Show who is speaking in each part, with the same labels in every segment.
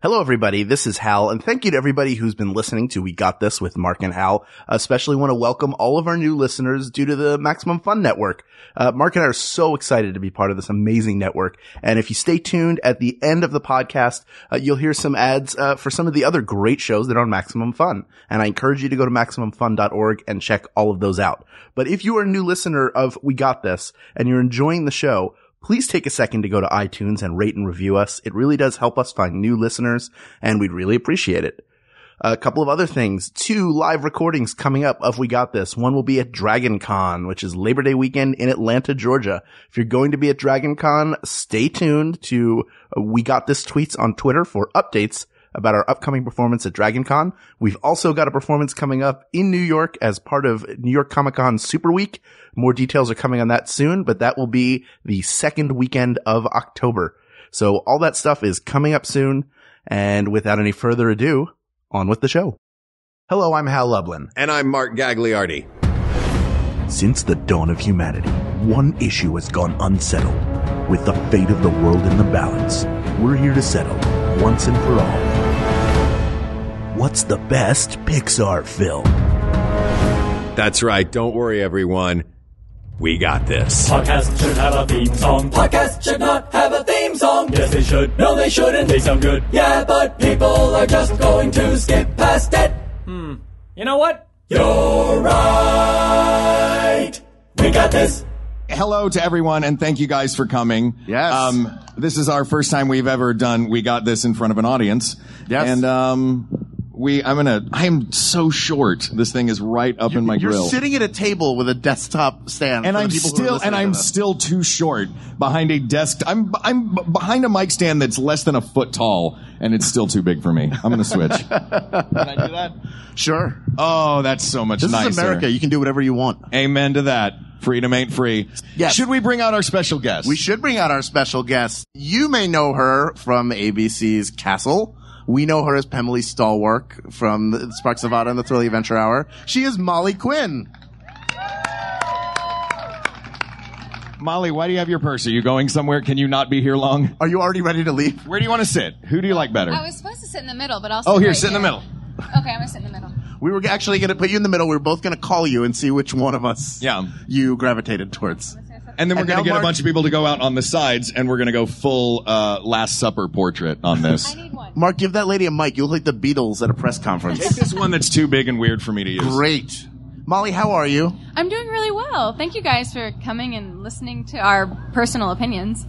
Speaker 1: Hello, everybody. This is Hal, and thank you to everybody who's been listening to We Got This with Mark and Hal. Especially want to welcome all of our new listeners due to the Maximum Fun Network. Uh, Mark and I are so excited to be part of this amazing network. And if you stay tuned at the end of the podcast, uh, you'll hear some ads uh, for some of the other great shows that are on Maximum Fun. And I encourage you to go to MaximumFun.org and check all of those out. But if you are a new listener of We Got This and you're enjoying the show, please take a second to go to iTunes and rate and review us. It really does help us find new listeners and we'd really appreciate it. A couple of other things. Two live recordings coming up of We Got This. One will be at Dragon Con, which is Labor Day weekend in Atlanta, Georgia. If you're going to be at Dragon Con, stay tuned to We Got This tweets on Twitter for updates about our upcoming performance at Dragon Con. We've also got a performance coming up in New York as part of New York Comic Con Super Week. More details are coming on that soon, but that will be the second weekend of October. So all that stuff is coming up soon. And without any further ado, on with the show. Hello, I'm Hal Lublin.
Speaker 2: And I'm Mark Gagliardi.
Speaker 1: Since the dawn of humanity, one issue has gone unsettled. With the fate of the world in the balance, we're here to settle once and for all. What's the best Pixar film?
Speaker 2: That's right. Don't worry, everyone. We got this.
Speaker 3: Podcast should have a theme song. Podcast should not have a theme song. Yes, they should. No, they shouldn't. They sound good. Yeah, but people are just going to skip past it. Hmm. You know what? You're right. We got this.
Speaker 4: hello to everyone and thank you guys for coming.
Speaker 1: Yes.
Speaker 4: Um, this is our first time we've ever done We Got This in front of an audience.
Speaker 1: Yes.
Speaker 4: And, um, we, I'm gonna, I am so short. This thing is right up in my
Speaker 1: You're
Speaker 4: grill.
Speaker 1: sitting at a table with a desktop stand.
Speaker 4: and
Speaker 1: for the
Speaker 4: I'm
Speaker 1: people who are
Speaker 4: still,
Speaker 1: listening
Speaker 4: and
Speaker 1: to
Speaker 4: I'm
Speaker 1: this.
Speaker 4: still too short behind a desk. I'm, I'm behind a mic stand that's less than a foot tall and it's still too big for me. I'm gonna switch. Can I do that?
Speaker 1: Sure.
Speaker 4: Oh, that's so much
Speaker 1: This
Speaker 4: nicer.
Speaker 1: is America. You can do whatever you want.
Speaker 4: Amen to that. Freedom ain't free.
Speaker 1: Yes.
Speaker 4: Should we bring out our special guest?
Speaker 1: We should bring out our special guest. You may know her from ABC's Castle. We know her as Pemily Stallwart from the Sparks of Autumn and the Thrilling Adventure Hour. She is Molly Quinn.
Speaker 4: Molly, why do you have your purse? Are you going somewhere? Can you not be here long?
Speaker 1: Are you already ready to leave?
Speaker 4: Where do you want to sit? Who do you like better?
Speaker 5: I was supposed to sit in the middle, but I'll.
Speaker 4: Oh,
Speaker 5: sit
Speaker 4: here,
Speaker 5: right
Speaker 4: sit in the middle.
Speaker 5: Okay, I'm gonna sit in the middle.
Speaker 1: We were actually going to put you in the middle. We were both going to call you and see which one of us
Speaker 4: Yeah.
Speaker 1: you gravitated towards.
Speaker 4: And then we're going to get
Speaker 1: Mark-
Speaker 4: a bunch of people to go out on the sides, and we're going to go full uh, Last Supper portrait on this.
Speaker 5: I need one.
Speaker 1: Mark, give that lady a mic. You look like the Beatles at a press conference.
Speaker 4: Take this one that's too big and weird for me to use.
Speaker 1: Great. Molly, how are you?
Speaker 5: I'm doing really well. Thank you guys for coming and listening to our personal opinions.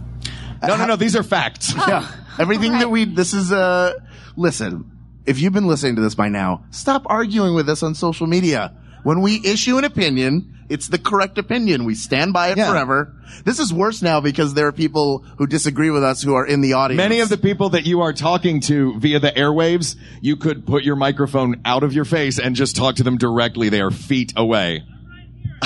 Speaker 4: No, no, no. These are facts.
Speaker 1: Yeah. Everything that we, this is, uh, listen, if you've been listening to this by now, stop arguing with us on social media. When we issue an opinion, it's the correct opinion. We stand by it
Speaker 4: Yeah.
Speaker 1: forever. This is worse now because there are people who disagree with us who are in the audience.
Speaker 4: Many of the people that you are talking to via the airwaves, you could put your microphone out of your face and just talk to them directly. They are feet away.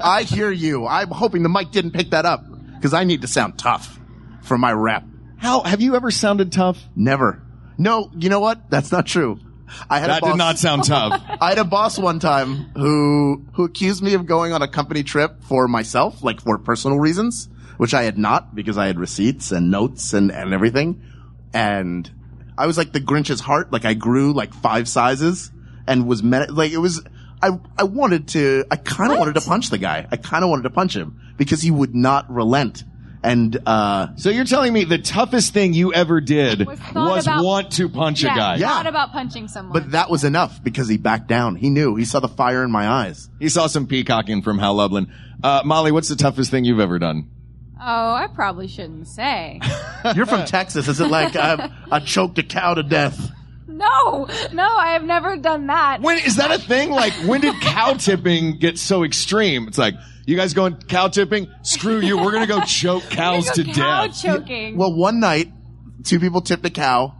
Speaker 1: I hear you. I'm hoping the mic didn't pick that up because I need to sound tough for my rep.
Speaker 4: How have you ever sounded tough?
Speaker 1: Never. No, you know what? That's not true. I had a
Speaker 4: That
Speaker 1: boss.
Speaker 4: did not sound tough.
Speaker 1: I had a boss one time who who accused me of going on a company trip for myself, like for personal reasons, which I had not because I had receipts and notes and, and everything. And I was like the Grinch's heart, like I grew like five sizes and was met like it was I I wanted to I kind of wanted to punch the guy. I kind of wanted to punch him because he would not relent. And uh
Speaker 4: So you're telling me the toughest thing you ever did
Speaker 5: Was
Speaker 4: was
Speaker 5: about-
Speaker 4: want to punch a guy.
Speaker 1: Yeah.
Speaker 5: Not about punching someone.
Speaker 1: but that was enough because he backed down. He knew. He saw the fire in my eyes.
Speaker 4: He saw some peacocking from Hal Lublin. Uh, Molly, what's the toughest thing you've ever done?
Speaker 5: oh, I probably shouldn't say.
Speaker 1: You're from Texas. Is it like I, I choked a cow to death?
Speaker 5: no, no, I have never done that.
Speaker 4: When is that a thing? Like, when did cow tipping get so extreme? It's like, you guys going cow tipping? Screw you. We're gonna go choke cows to
Speaker 5: cow
Speaker 4: death.
Speaker 5: choking.
Speaker 1: Well, one night, two people tipped a cow,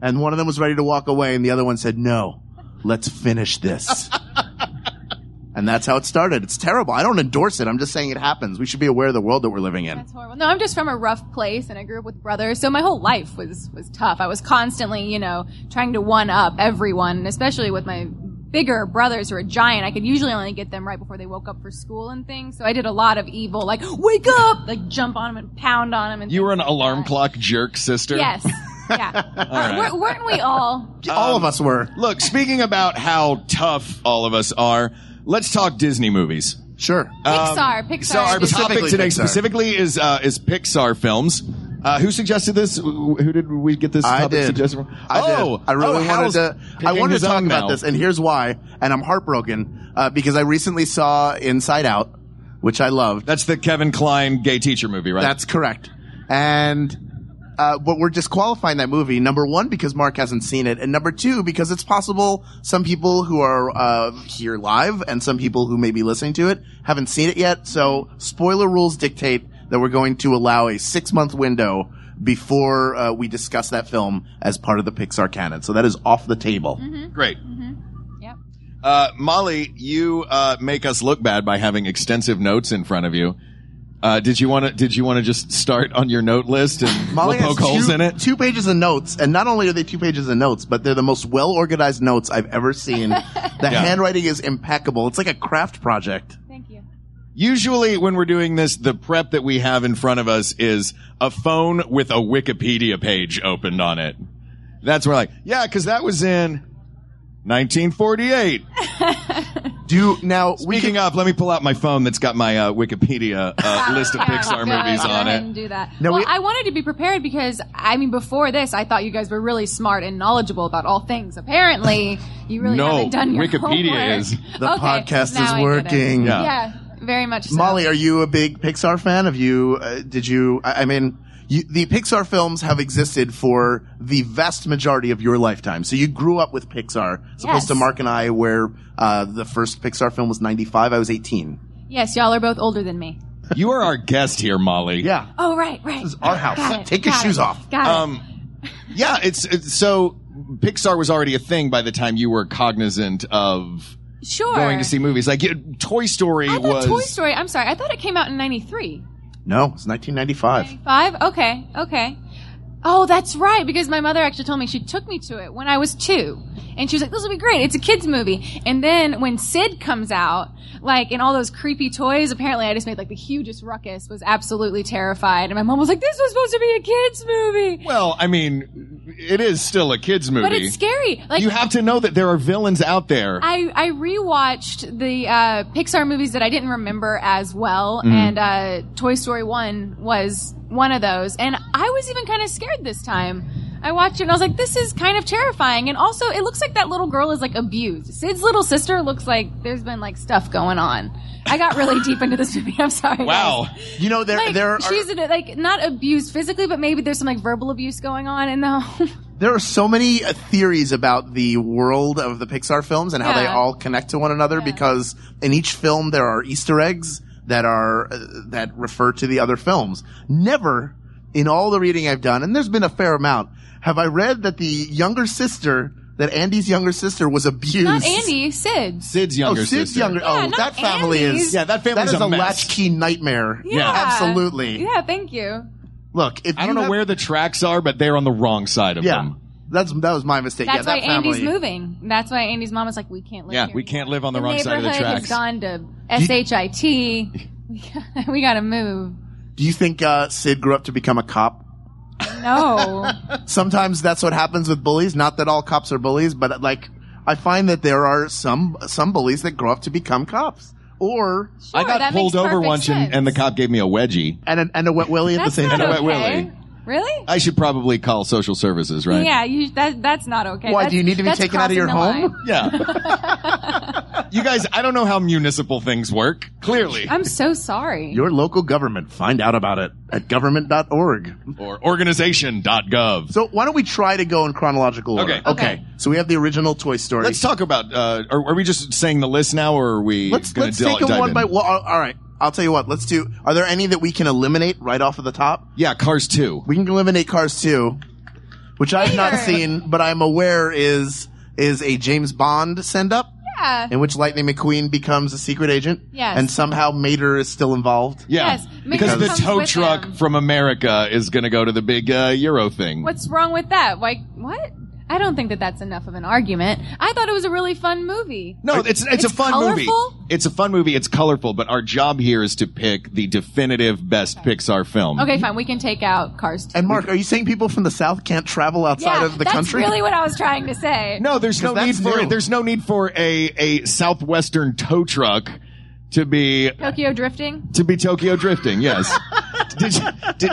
Speaker 1: and one of them was ready to walk away, and the other one said, "No, let's finish this." and that's how it started. It's terrible. I don't endorse it. I'm just saying it happens. We should be aware of the world that we're living in.
Speaker 5: That's horrible. No, I'm just from a rough place, and I grew up with brothers, so my whole life was was tough. I was constantly, you know, trying to one up everyone, and especially with my bigger brothers who a giant. I could usually only get them right before they woke up for school and things. So I did a lot of evil, like wake up, like jump on them and pound on them. And
Speaker 4: You were an
Speaker 5: like
Speaker 4: alarm
Speaker 5: that.
Speaker 4: clock jerk sister.
Speaker 5: Yes, Yeah. We're- Weren't we all?
Speaker 1: All of us were.
Speaker 4: Look, speaking about how tough all of us are, let's talk Disney movies.
Speaker 1: Sure.
Speaker 5: Pixar. Pixar.
Speaker 4: So our
Speaker 5: Disney.
Speaker 4: topic
Speaker 1: Specifically
Speaker 4: today
Speaker 1: Pixar.
Speaker 4: specifically is uh, is Pixar films. Uh, who suggested this? Who did we get this
Speaker 1: I
Speaker 4: topic
Speaker 1: did.
Speaker 4: suggested from?
Speaker 1: I
Speaker 4: oh,
Speaker 1: did. I really
Speaker 4: oh,
Speaker 1: wanted to. I wanted to talk about
Speaker 4: now.
Speaker 1: this, and here's why. And I'm heartbroken uh, because I recently saw Inside Out, which I loved.
Speaker 4: That's the Kevin Kline gay teacher movie, right?
Speaker 1: That's correct. And uh, but we're disqualifying that movie. Number one, because Mark hasn't seen it, and number two, because it's possible some people who are uh, here live and some people who may be listening to it haven't seen it yet. So spoiler rules dictate that we're going to allow a six month window before uh, we discuss that film as part of the Pixar canon. So that is off the table.
Speaker 4: great.
Speaker 5: Yep.
Speaker 4: Uh, Molly, you uh, make us look bad by having extensive notes in front of you. Uh, did you want to? Did you want to just start on your note list and
Speaker 1: Molly
Speaker 4: we'll
Speaker 1: has
Speaker 4: poke holes
Speaker 1: two,
Speaker 4: in it?
Speaker 1: two pages of notes, and not only are they two pages of notes, but they're the most well organized notes I've ever seen. the
Speaker 4: Yeah.
Speaker 1: handwriting is impeccable. It's like a craft project.
Speaker 5: Thank you.
Speaker 4: Usually, when we're doing this, the prep that we have in front of us is a phone with a Wikipedia page opened on it. That's where, like, yeah, because that was in 1948.
Speaker 1: Do now we
Speaker 4: Speaking
Speaker 1: can,
Speaker 4: of, let me pull out my phone that's got my uh, Wikipedia uh, list of
Speaker 5: Yeah,
Speaker 4: Pixar
Speaker 5: go-
Speaker 4: movies
Speaker 5: go
Speaker 4: on
Speaker 5: ahead
Speaker 4: it.
Speaker 5: And do that.
Speaker 1: No,
Speaker 5: well,
Speaker 1: we-
Speaker 5: I wanted to be prepared because I mean, before this, I thought you guys were really smart and knowledgeable about all things. Apparently, you really
Speaker 4: No,
Speaker 5: haven't done your
Speaker 4: Wikipedia
Speaker 5: homework.
Speaker 4: is.
Speaker 1: The
Speaker 5: Okay,
Speaker 1: podcast
Speaker 5: now
Speaker 1: is
Speaker 5: I get it.
Speaker 1: working.
Speaker 4: Yeah.
Speaker 5: Yeah, very much. So.
Speaker 1: Molly, are you a big Pixar fan? Have you? Uh, did you? I, I mean. You, the Pixar films have existed for the vast majority of your lifetime. So you grew up with Pixar, as opposed
Speaker 5: Yes.
Speaker 1: to Mark and I, where uh, the first Pixar film was '95. I was 18.
Speaker 5: Yes, y'all are both older than me.
Speaker 4: You are our guest here, Molly.
Speaker 1: Yeah,
Speaker 5: Oh, right, right.
Speaker 1: this is our house.
Speaker 5: Got it,
Speaker 1: Take your
Speaker 5: got
Speaker 1: shoes
Speaker 5: it,
Speaker 1: off.
Speaker 5: Got it.
Speaker 4: Um, yeah, it's, it's so Pixar was already a thing by the time you were cognizant of
Speaker 5: sure.
Speaker 4: going to see movies. Like it, Toy Story
Speaker 5: I thought
Speaker 4: was
Speaker 5: Toy Story. I'm sorry. I thought it came out in '93.
Speaker 1: No, it's 1995.
Speaker 5: Five? Okay, okay. Oh, that's right, because my mother actually told me she took me to it when I was two. And she was like, this will be great. It's a kid's movie. And then when Sid comes out, like, in all those creepy toys, apparently I just made like the hugest ruckus, was absolutely terrified. And my mom was like, this was supposed to be a kid's movie.
Speaker 4: Well, I mean, it is still a kids movie.
Speaker 5: But it's scary. Like,
Speaker 4: you have to know that there are villains out there.
Speaker 5: I, I rewatched the uh, Pixar movies that I didn't remember as well,
Speaker 4: Mm.
Speaker 5: and uh, Toy Story 1 was one of those. And I was even kind of scared this time. I watched it and I was like, this is kind of terrifying. And also, it looks like that little girl is like abused. Sid's little sister looks like there's been like stuff going on. I got really deep into this movie. I'm sorry.
Speaker 4: wow.
Speaker 5: guys.
Speaker 1: You know, there
Speaker 5: Like,
Speaker 1: there are
Speaker 5: she's like not abused physically, but maybe there's some like verbal abuse going on in the home.
Speaker 1: there are so many uh, theories about the world of the Pixar films and how they all connect to one another because in each film there are Easter eggs that are uh, that refer to the other films. Never in all the reading I've done, and there's been a fair amount, have I read that the younger sister, that Andy's younger sister was abused.
Speaker 5: not Andy, Sid.
Speaker 4: Sid's younger
Speaker 1: Oh,
Speaker 4: younger
Speaker 1: Sid's
Speaker 4: sister.
Speaker 1: younger.
Speaker 5: Yeah,
Speaker 1: oh,
Speaker 5: not
Speaker 1: that family
Speaker 5: Andy's.
Speaker 1: is.
Speaker 4: Yeah, that family
Speaker 1: that is
Speaker 4: a
Speaker 1: a,
Speaker 4: mess.
Speaker 1: latchkey nightmare.
Speaker 5: Yeah.
Speaker 1: absolutely.
Speaker 5: Yeah, thank you.
Speaker 1: Look, if
Speaker 4: I don't know
Speaker 1: have-
Speaker 4: where the tracks are, but they're on the wrong side of
Speaker 1: Yeah,
Speaker 4: them.
Speaker 1: That's that was my mistake.
Speaker 5: That's
Speaker 1: yeah,
Speaker 5: why
Speaker 1: that family.
Speaker 5: Andy's moving. That's why Andy's mom is like, we can't live
Speaker 4: Yeah,
Speaker 5: here
Speaker 4: we can't live on the wrong side of the
Speaker 5: neighborhood
Speaker 4: tracks.
Speaker 5: has gone to SHIT. we gotta- move.
Speaker 1: Do you think uh, Sid grew up to become a cop?
Speaker 5: No.
Speaker 1: sometimes that's what happens with bullies. Not that all cops are bullies, but like I find that there are some some bullies that grow up to become cops, or
Speaker 4: I got pulled over once and, and the cop gave me a wedgie.
Speaker 1: and a, and a wet willy at the same
Speaker 5: not
Speaker 1: time.
Speaker 4: Wet
Speaker 5: okay.
Speaker 4: Willy.
Speaker 5: Really?
Speaker 4: I should probably call social services, right?
Speaker 5: Yeah, you, that that's not okay.
Speaker 1: Why
Speaker 5: That's-
Speaker 1: do you need to be taken out of your home?
Speaker 5: line.
Speaker 4: Yeah. you guys, I don't know how municipal things work. Clearly.
Speaker 5: I'm so sorry.
Speaker 1: Your local government. Find out about it at government.org.
Speaker 4: or organization.gov.
Speaker 1: So why don't we try to go in chronological order?
Speaker 4: Okay.
Speaker 5: Okay.
Speaker 1: So we have the original Toy Story.
Speaker 4: Let's talk about. Uh, are, are we just saying the list now, or are we
Speaker 1: let's
Speaker 4: going
Speaker 1: let's
Speaker 4: to
Speaker 1: take them one by well, all right. I'll tell you what. Let's do. Are there any that we can eliminate right off of the top?
Speaker 4: Yeah, Cars Two.
Speaker 1: We can eliminate Cars 2, which I've not
Speaker 5: Later.
Speaker 1: seen, but I'm aware is is a James Bond send up
Speaker 5: yeah.
Speaker 1: in which Lightning McQueen becomes a secret agent.
Speaker 5: Yes.
Speaker 1: And somehow Mater is still involved.
Speaker 4: Yeah,
Speaker 5: Yes,
Speaker 4: because
Speaker 5: Mickey
Speaker 4: the
Speaker 5: comes
Speaker 4: tow
Speaker 5: with
Speaker 4: truck
Speaker 5: him.
Speaker 4: from America is going to go to the big uh, Euro thing.
Speaker 5: What's wrong with that? Like what? I don't think that that's enough of an argument. I thought it was a really fun movie.
Speaker 4: No, it's it's, a
Speaker 5: It's
Speaker 4: fun movie. It's a fun movie. It's colorful, but our job here is to pick the definitive best Pixar film.
Speaker 5: Okay, fine. We can take out Cars 2.
Speaker 1: And Mark, are you saying people from the South can't travel outside
Speaker 5: yeah,
Speaker 1: of the country?
Speaker 5: that's
Speaker 1: country?
Speaker 5: really what I was trying to say.
Speaker 4: No, there's no need
Speaker 1: that's
Speaker 4: for
Speaker 1: new.
Speaker 4: there's no need for a a southwestern tow truck to be
Speaker 5: Tokyo drifting?
Speaker 4: to be Tokyo drifting. Yes. did you, did,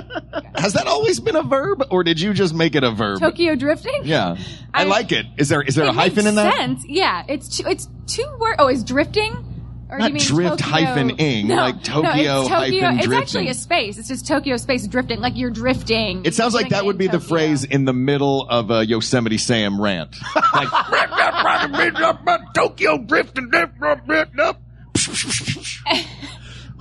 Speaker 4: has that always been a verb, or did you just make it a verb?
Speaker 5: Tokyo drifting?
Speaker 4: yeah, I,
Speaker 5: I-
Speaker 4: like it. Is there is there a hyphen in that?
Speaker 5: sense. Yeah, it's two, it's two words. Oh, is drifting? Or
Speaker 4: Not
Speaker 5: you mean
Speaker 4: drift
Speaker 5: Tokyo-
Speaker 4: hyphen ing,
Speaker 5: no,
Speaker 4: like
Speaker 5: no,
Speaker 4: Tokyo
Speaker 5: it's Tokyo.
Speaker 4: hyphen
Speaker 5: It's
Speaker 4: drifting.
Speaker 5: actually a space. It's just Tokyo space drifting, like you're drifting.
Speaker 4: It sounds like that would be
Speaker 5: in
Speaker 4: the phrase in the middle of a Yosemite Sam rant. Like, Tokyo drifting.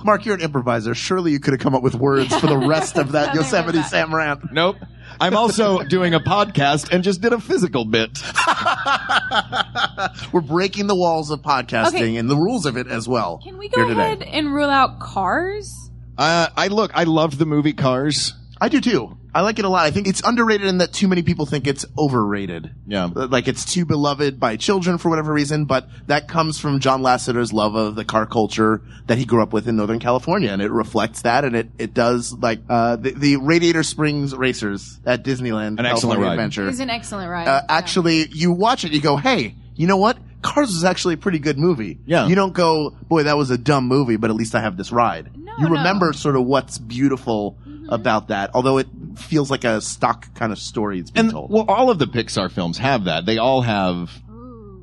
Speaker 1: Mark, you're an improviser. Surely you could have come up with words for the rest of that Yosemite. Sam rant.
Speaker 4: Nope. I'm also doing a podcast and just did a physical bit.
Speaker 1: We're breaking the walls of podcasting
Speaker 5: Okay.
Speaker 1: and the rules of it as well.
Speaker 5: Can we
Speaker 1: here
Speaker 5: go
Speaker 1: today.
Speaker 5: ahead and rule out Cars?
Speaker 4: Uh, I look, I loved the movie Cars.
Speaker 1: I do too. I like it a lot. I think it's underrated in that too many people think it's overrated.
Speaker 4: Yeah.
Speaker 1: Like it's too beloved by children for whatever reason, but that comes from John Lasseter's love of the car culture that he grew up with in Northern California, and it reflects that, and it, it does like, uh, the, the Radiator Springs Racers at Disneyland.
Speaker 4: An excellent
Speaker 1: California
Speaker 4: ride.
Speaker 1: Adventure.
Speaker 5: It's an excellent ride.
Speaker 1: uh,
Speaker 5: Yeah.
Speaker 1: actually, you watch it, you go, hey, you know what? Cars is actually a pretty good movie.
Speaker 4: Yeah.
Speaker 1: You don't go, boy, that was a dumb movie, but at least I have this ride.
Speaker 5: No,
Speaker 1: you
Speaker 5: no. Mm-hmm.
Speaker 1: remember sort of what's beautiful about that, although it feels like a stock kind of story it's been
Speaker 4: And
Speaker 1: told.
Speaker 4: well, all of the Pixar films have that. They all have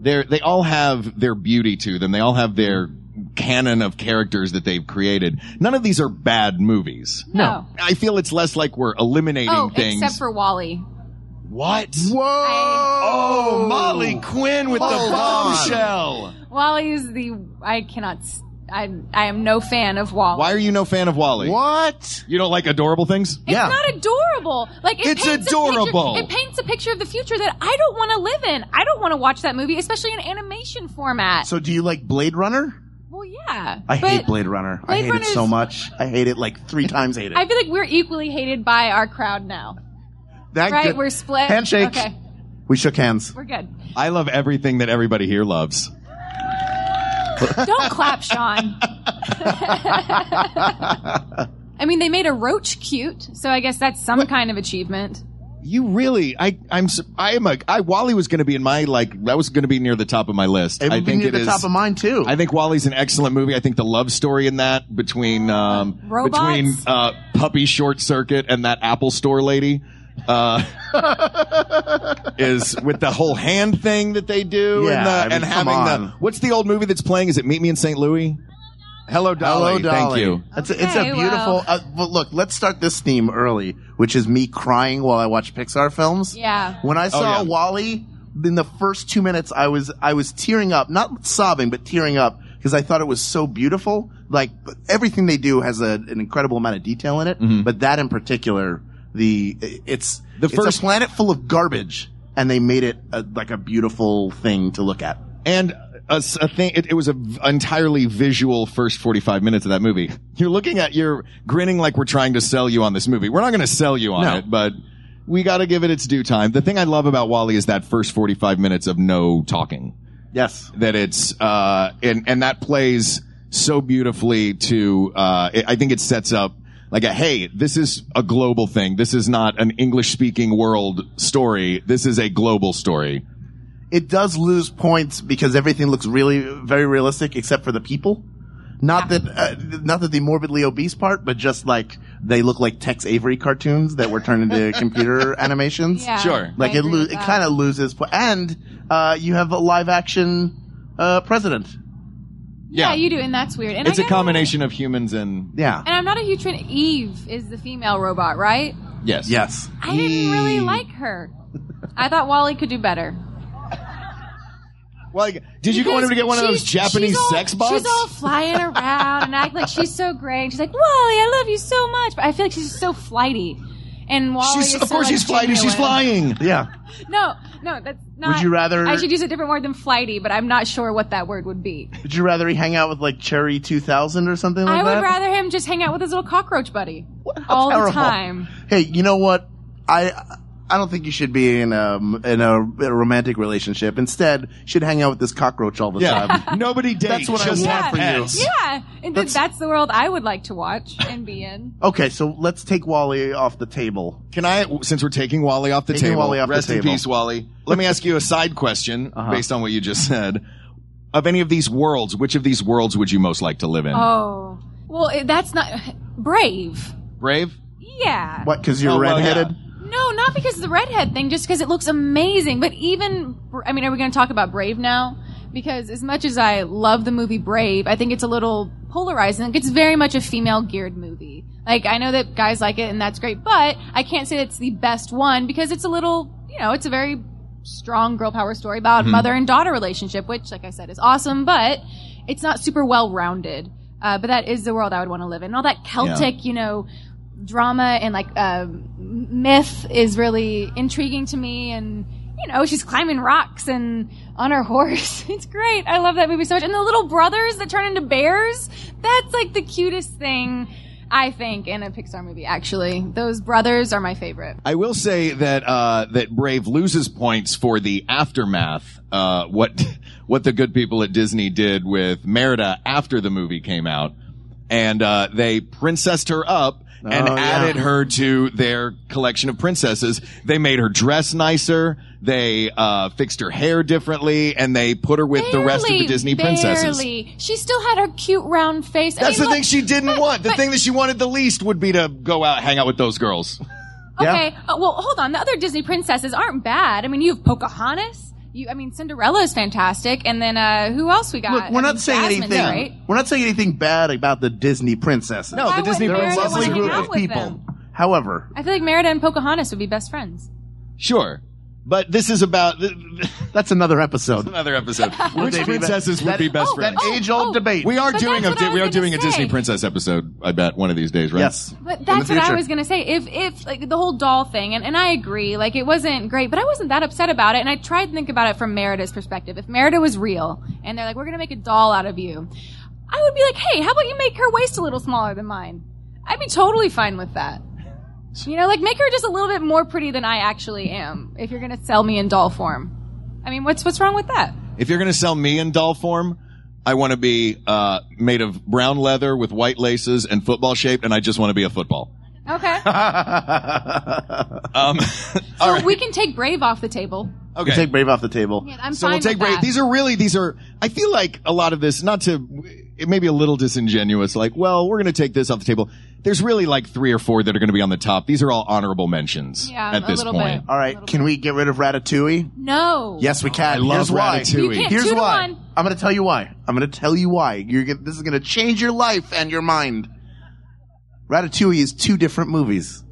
Speaker 4: their, they all have their beauty to them. They all have their canon of characters that they've created. None of these are bad movies.
Speaker 5: no.
Speaker 4: I feel it's less like we're eliminating
Speaker 5: Oh,
Speaker 4: things.
Speaker 5: except for WALL-E.
Speaker 4: what?
Speaker 1: Whoa!
Speaker 4: Oh, Molly Quinn with the
Speaker 1: Hold on.
Speaker 4: bombshell.
Speaker 5: WALL-E is the. I cannot. s- I, I am no fan of WALL-E.
Speaker 4: Why are you no fan of WALL-E?
Speaker 1: What?
Speaker 4: You don't like adorable things?
Speaker 5: It's
Speaker 1: Yeah.
Speaker 5: not adorable. Like it
Speaker 4: It's
Speaker 5: paints
Speaker 4: adorable.
Speaker 5: picture- it paints a picture of the future that I don't want to live in. I don't want to watch that movie, especially in animation format.
Speaker 1: So do you like Blade Runner?
Speaker 5: well, yeah.
Speaker 1: I hate Blade Runner. I
Speaker 5: Blade
Speaker 1: hate it so much. I hate it like three times hate it.
Speaker 5: I feel like we're equally hated by our crowd now.
Speaker 1: that
Speaker 5: Right?
Speaker 1: good-
Speaker 5: We're split.
Speaker 1: Handshake.
Speaker 5: Okay,
Speaker 1: We shook hands.
Speaker 5: we're good.
Speaker 4: I love everything that everybody here loves.
Speaker 5: Don't clap, Sean. I mean, they made a roach cute, so I guess that's some kind of achievement.
Speaker 4: You really, I, I'm, I am a, I, WALL-E was going to be in my, like, that was going to be near the top of my list.
Speaker 1: It would
Speaker 4: I
Speaker 1: be
Speaker 4: think
Speaker 1: near
Speaker 4: it
Speaker 1: the
Speaker 4: is-
Speaker 1: top of mine too.
Speaker 4: I think WALL-E's an excellent movie. I think the love story in that between, um,
Speaker 5: Robots?
Speaker 4: between, uh, Puppy Short Circuit and that Apple Store lady, uh, is with the whole hand thing that they do
Speaker 1: Yeah,
Speaker 4: and, the,
Speaker 1: I mean,
Speaker 4: and having
Speaker 1: on.
Speaker 4: the, what's the old movie that's playing? Is it Meet Me in St. Louis? Hello, Dolly.
Speaker 1: Hello, Dolly.
Speaker 4: Thank you.
Speaker 1: It's a, it's a beautiful.
Speaker 5: well.
Speaker 1: Uh, but look, let's start this theme early, which is me crying while I watch Pixar films.
Speaker 5: Yeah.
Speaker 1: When I saw
Speaker 4: Oh, yeah.
Speaker 1: WALL-E, in the first two minutes, I was I was tearing up, not sobbing, but tearing up because I thought it was so beautiful. Like everything they do has a, an incredible amount of detail in it, but that in particular, the it's.
Speaker 4: The
Speaker 1: it's
Speaker 4: first-
Speaker 1: a planet full of garbage, and they made it a, like a beautiful thing to look at.
Speaker 4: and a, a thing. It, it was an entirely visual first forty-five minutes of that movie. You're looking at, you're grinning like we're trying to sell you on this movie. We're not going to sell you on
Speaker 1: No.
Speaker 4: it, but we got to give it its due time. The thing I love about WALL-E is that first forty-five minutes of no talking.
Speaker 1: Yes.
Speaker 4: That it's uh, and and that plays so beautifully to. Uh, it, I think it sets up. Like a, hey, this is a global thing. This is not an English speaking world story. This is a global story.
Speaker 1: it does lose points because everything looks really very realistic except for the people. Not that, uh, not that the morbidly obese part, but just like they look like Tex Avery cartoons that were turned into computer animations.
Speaker 5: Yeah.
Speaker 4: Sure.
Speaker 1: Like
Speaker 5: I
Speaker 1: it, lo- it kind of loses, po- and uh, you have a live action uh, president.
Speaker 5: Yeah, you do, and that's weird. And
Speaker 4: It's
Speaker 5: I
Speaker 4: a
Speaker 5: gotta-
Speaker 4: combination of humans and
Speaker 1: Yeah.
Speaker 5: And I'm not a huge fan. Eve is the female robot, right?
Speaker 4: yes,
Speaker 1: Yes.
Speaker 5: I didn't really like her. I thought WALL-E could do better.
Speaker 4: Well, like, did you go in to get one of those
Speaker 5: She's-
Speaker 4: Japanese
Speaker 5: she's all-
Speaker 4: sex bots?
Speaker 5: She's all flying around and act like she's so great. She's like, WALL-E, I love you so much. But I feel like she's so flighty. And WALL-E
Speaker 4: She's,
Speaker 5: is
Speaker 4: of
Speaker 5: so,
Speaker 4: course,
Speaker 5: like,
Speaker 4: she's flying. She's
Speaker 5: genuine.
Speaker 4: flying.
Speaker 1: Yeah.
Speaker 5: No, no, that's not.
Speaker 1: Would you rather-
Speaker 5: I should use a different word than flighty, but I'm not sure what that word would be.
Speaker 1: Would you rather he hang out with like Cherry 2000 or something like that?
Speaker 5: I
Speaker 1: that?
Speaker 5: would rather him just hang out with his little cockroach buddy
Speaker 1: How
Speaker 5: all the time.
Speaker 1: Hey, you know what? I I don't think you should be in a in a, a romantic relationship. Instead, you should hang out with this cockroach all the
Speaker 4: Yeah.
Speaker 1: time.
Speaker 4: Nobody dates.
Speaker 1: That's what I want
Speaker 4: have
Speaker 1: for you.
Speaker 5: Yeah, and th- that's the world I would like to watch and be in.
Speaker 1: Okay, so let's take WALL-E off the table.
Speaker 4: Can I, since we're taking WALL-E off the
Speaker 1: Taking
Speaker 4: table,
Speaker 1: WALL-E off the
Speaker 4: rest in peace, WALL-E. Let me ask you a side question
Speaker 1: Uh-huh.
Speaker 4: based on what you just said. Of any of these worlds, which of these worlds would you most like to live in?
Speaker 5: Oh, well, that's not brave.
Speaker 4: Brave?
Speaker 5: Yeah.
Speaker 1: What? Because you're
Speaker 4: Oh, well,
Speaker 1: redheaded.
Speaker 4: yeah.
Speaker 5: No, not because of the redhead thing, just because it looks amazing. But even, I mean, are we going to talk about Brave now? Because as much as I love the movie Brave, I think it's a little polarizing. It's very much a female geared movie. Like, I know that guys like it and that's great, but I can't say it's the best one because it's a little, you know, it's a very strong girl power story about mother and daughter relationship, which, like I said, is awesome, but it's not super well rounded. Uh, but that is the world I would want to live in. All that Celtic, you know, drama and like uh, myth is really intriguing to me and you know she's climbing rocks and on her horse. It's great. I love that movie so much. And the little brothers that turn into bears that's like the cutest thing i think in a pixar movie actually. Those brothers are my favorite.
Speaker 4: I will say that uh, that Brave loses points for the aftermath. Uh, what what the good people at Disney did with Merida after the movie came out, and uh, they princessed her up and
Speaker 1: Oh, yeah.
Speaker 4: added her to their collection of princesses. They made her dress nicer. They uh, fixed her hair differently, and they put her with the rest of the
Speaker 5: Barely,
Speaker 4: Disney princesses.
Speaker 5: barely. she still had her cute round face I
Speaker 4: That's
Speaker 5: mean,
Speaker 4: the
Speaker 5: look-
Speaker 4: thing she didn't
Speaker 5: but-
Speaker 4: want. The
Speaker 5: but-
Speaker 4: thing that she wanted the least would be to go out, hang out with those girls.
Speaker 5: Okay. Uh, well, hold on. The other Disney princesses aren't bad. I mean, you have Pocahontas. You, I mean, Cinderella is fantastic. And then, uh, who else we got?
Speaker 1: Look, we're
Speaker 5: I
Speaker 1: not
Speaker 5: mean,
Speaker 1: saying
Speaker 5: Jasmine's
Speaker 1: anything.
Speaker 5: great.
Speaker 1: We're not saying anything bad about the Disney princesses.
Speaker 4: No,
Speaker 5: Why
Speaker 4: the Disney
Speaker 5: wouldn't
Speaker 1: they're a lovely
Speaker 5: wanna hang
Speaker 1: group
Speaker 5: out
Speaker 1: of
Speaker 5: with
Speaker 1: people.
Speaker 5: them?
Speaker 1: However,
Speaker 5: I feel like Merida and Pocahontas would be best friends.
Speaker 4: Sure. But this is about
Speaker 1: that's another episode.
Speaker 4: another episode. Which
Speaker 1: they be
Speaker 4: princesses
Speaker 1: be-
Speaker 4: would
Speaker 1: that-
Speaker 4: be best
Speaker 5: oh,
Speaker 4: friends?
Speaker 1: That age-old
Speaker 5: oh. oh.
Speaker 1: debate.
Speaker 4: we are
Speaker 5: But
Speaker 4: doing a
Speaker 5: that's what I
Speaker 4: we
Speaker 5: was
Speaker 4: are doing a Disney
Speaker 5: say.
Speaker 4: princess episode. I bet one of these days, right?
Speaker 1: yes.
Speaker 5: But that's what I
Speaker 1: future.
Speaker 5: was gonna say. If if like the whole doll thing, and, and I agree, like it wasn't great, but I wasn't that upset about it. And I tried to think about it from Merida's perspective. If Merida was real, and they're like, we're gonna make a doll out of you, I would be like, hey, how about you make her waist a little smaller than mine? I'd be totally fine with that. You know, like make her just a little bit more pretty than I actually am. If you're gonna sell me in doll form, I mean, what's what's wrong with that?
Speaker 4: If you're going to sell me in doll form, I want to be uh, made of brown leather with white laces and football shaped, and I just want to be a football.
Speaker 5: Okay,
Speaker 4: Um,
Speaker 5: so
Speaker 4: all right.
Speaker 5: we can take Brave off the table.
Speaker 4: okay.
Speaker 1: Take Brave off the table.
Speaker 5: Yeah, I'm
Speaker 4: so
Speaker 5: fine
Speaker 4: we'll take
Speaker 5: with
Speaker 4: break.
Speaker 5: that.
Speaker 4: These are really these are. I feel like a lot of this, not to, it may be a little disingenuous. Like, well, we're going to take this off the table. There's really like three or four that are going to be on the top. These are all honorable mentions
Speaker 5: Yeah,
Speaker 4: at
Speaker 5: a
Speaker 4: this
Speaker 5: little
Speaker 4: point.
Speaker 5: bit.
Speaker 1: All right, can we get rid of Ratatouille?
Speaker 5: No.
Speaker 1: Yes, we can.
Speaker 4: I love
Speaker 1: Here's why.
Speaker 4: Ratatouille.
Speaker 5: You can't.
Speaker 1: Here's
Speaker 5: Two to
Speaker 1: why.
Speaker 5: one.
Speaker 1: I'm going to tell you why. I'm going to tell you why. You're gonna, this is going to change your life and your mind. Ratatouille is two different movies.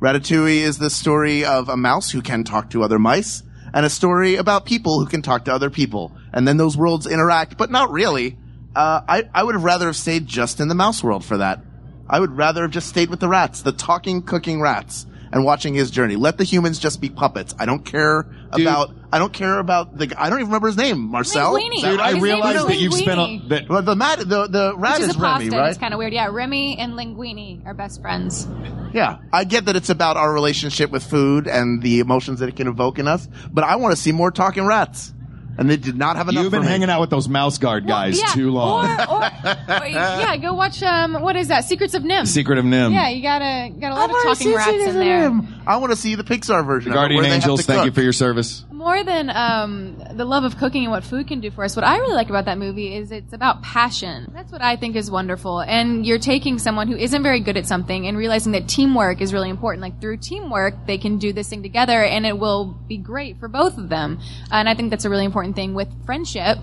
Speaker 1: Ratatouille is the story of a mouse who can talk to other mice, and a story about people who can talk to other people. And then those worlds interact, but not really. Uh, I, I would have rather have stayed just in the mouse world for that. I would rather have just stayed with the rats, the talking, cooking rats, and watching his journey. Let the humans just be puppets. I don't care about, I don't care about the, I don't even remember his name, Marcel?
Speaker 5: Linguini.
Speaker 4: Dude, I
Speaker 5: His name
Speaker 4: realize
Speaker 5: is
Speaker 4: that you've spent a,
Speaker 5: Linguini.
Speaker 4: that
Speaker 1: well, the mat, the the rat
Speaker 5: Which is
Speaker 1: is,
Speaker 5: a pasta.
Speaker 1: Remy,
Speaker 5: and
Speaker 1: right?
Speaker 5: It's kind of weird. Yeah, Remy and Linguini are best friends.
Speaker 1: yeah, I get that it's about our relationship with food and the emotions that it can evoke in us, but I want to see more talking rats, and they did not have enough.
Speaker 4: you've been
Speaker 1: for me.
Speaker 4: hanging out with those mouse guard guys
Speaker 5: yeah.
Speaker 4: too long.
Speaker 5: Or, or, or- yeah, go watch um, what is that? Secrets of NIMH.
Speaker 4: Secret of NIMH.
Speaker 5: Yeah, you gotta got a lot
Speaker 1: I
Speaker 5: of talking rats
Speaker 1: Secrets
Speaker 5: in there.
Speaker 1: NIMH. I want to see the Pixar version. of it,
Speaker 4: Guardian
Speaker 1: where they have
Speaker 4: Angels,
Speaker 1: to
Speaker 4: thank you for your service.
Speaker 5: More than um, the love of cooking and what food can do for us, what I really like about that movie is it's about passion. That's what I think is wonderful. And you're taking someone who isn't very good at something and realizing that teamwork is really important. Like through teamwork, they can do this thing together and it will be great for both of them. and I think that's a really important thing with friendship.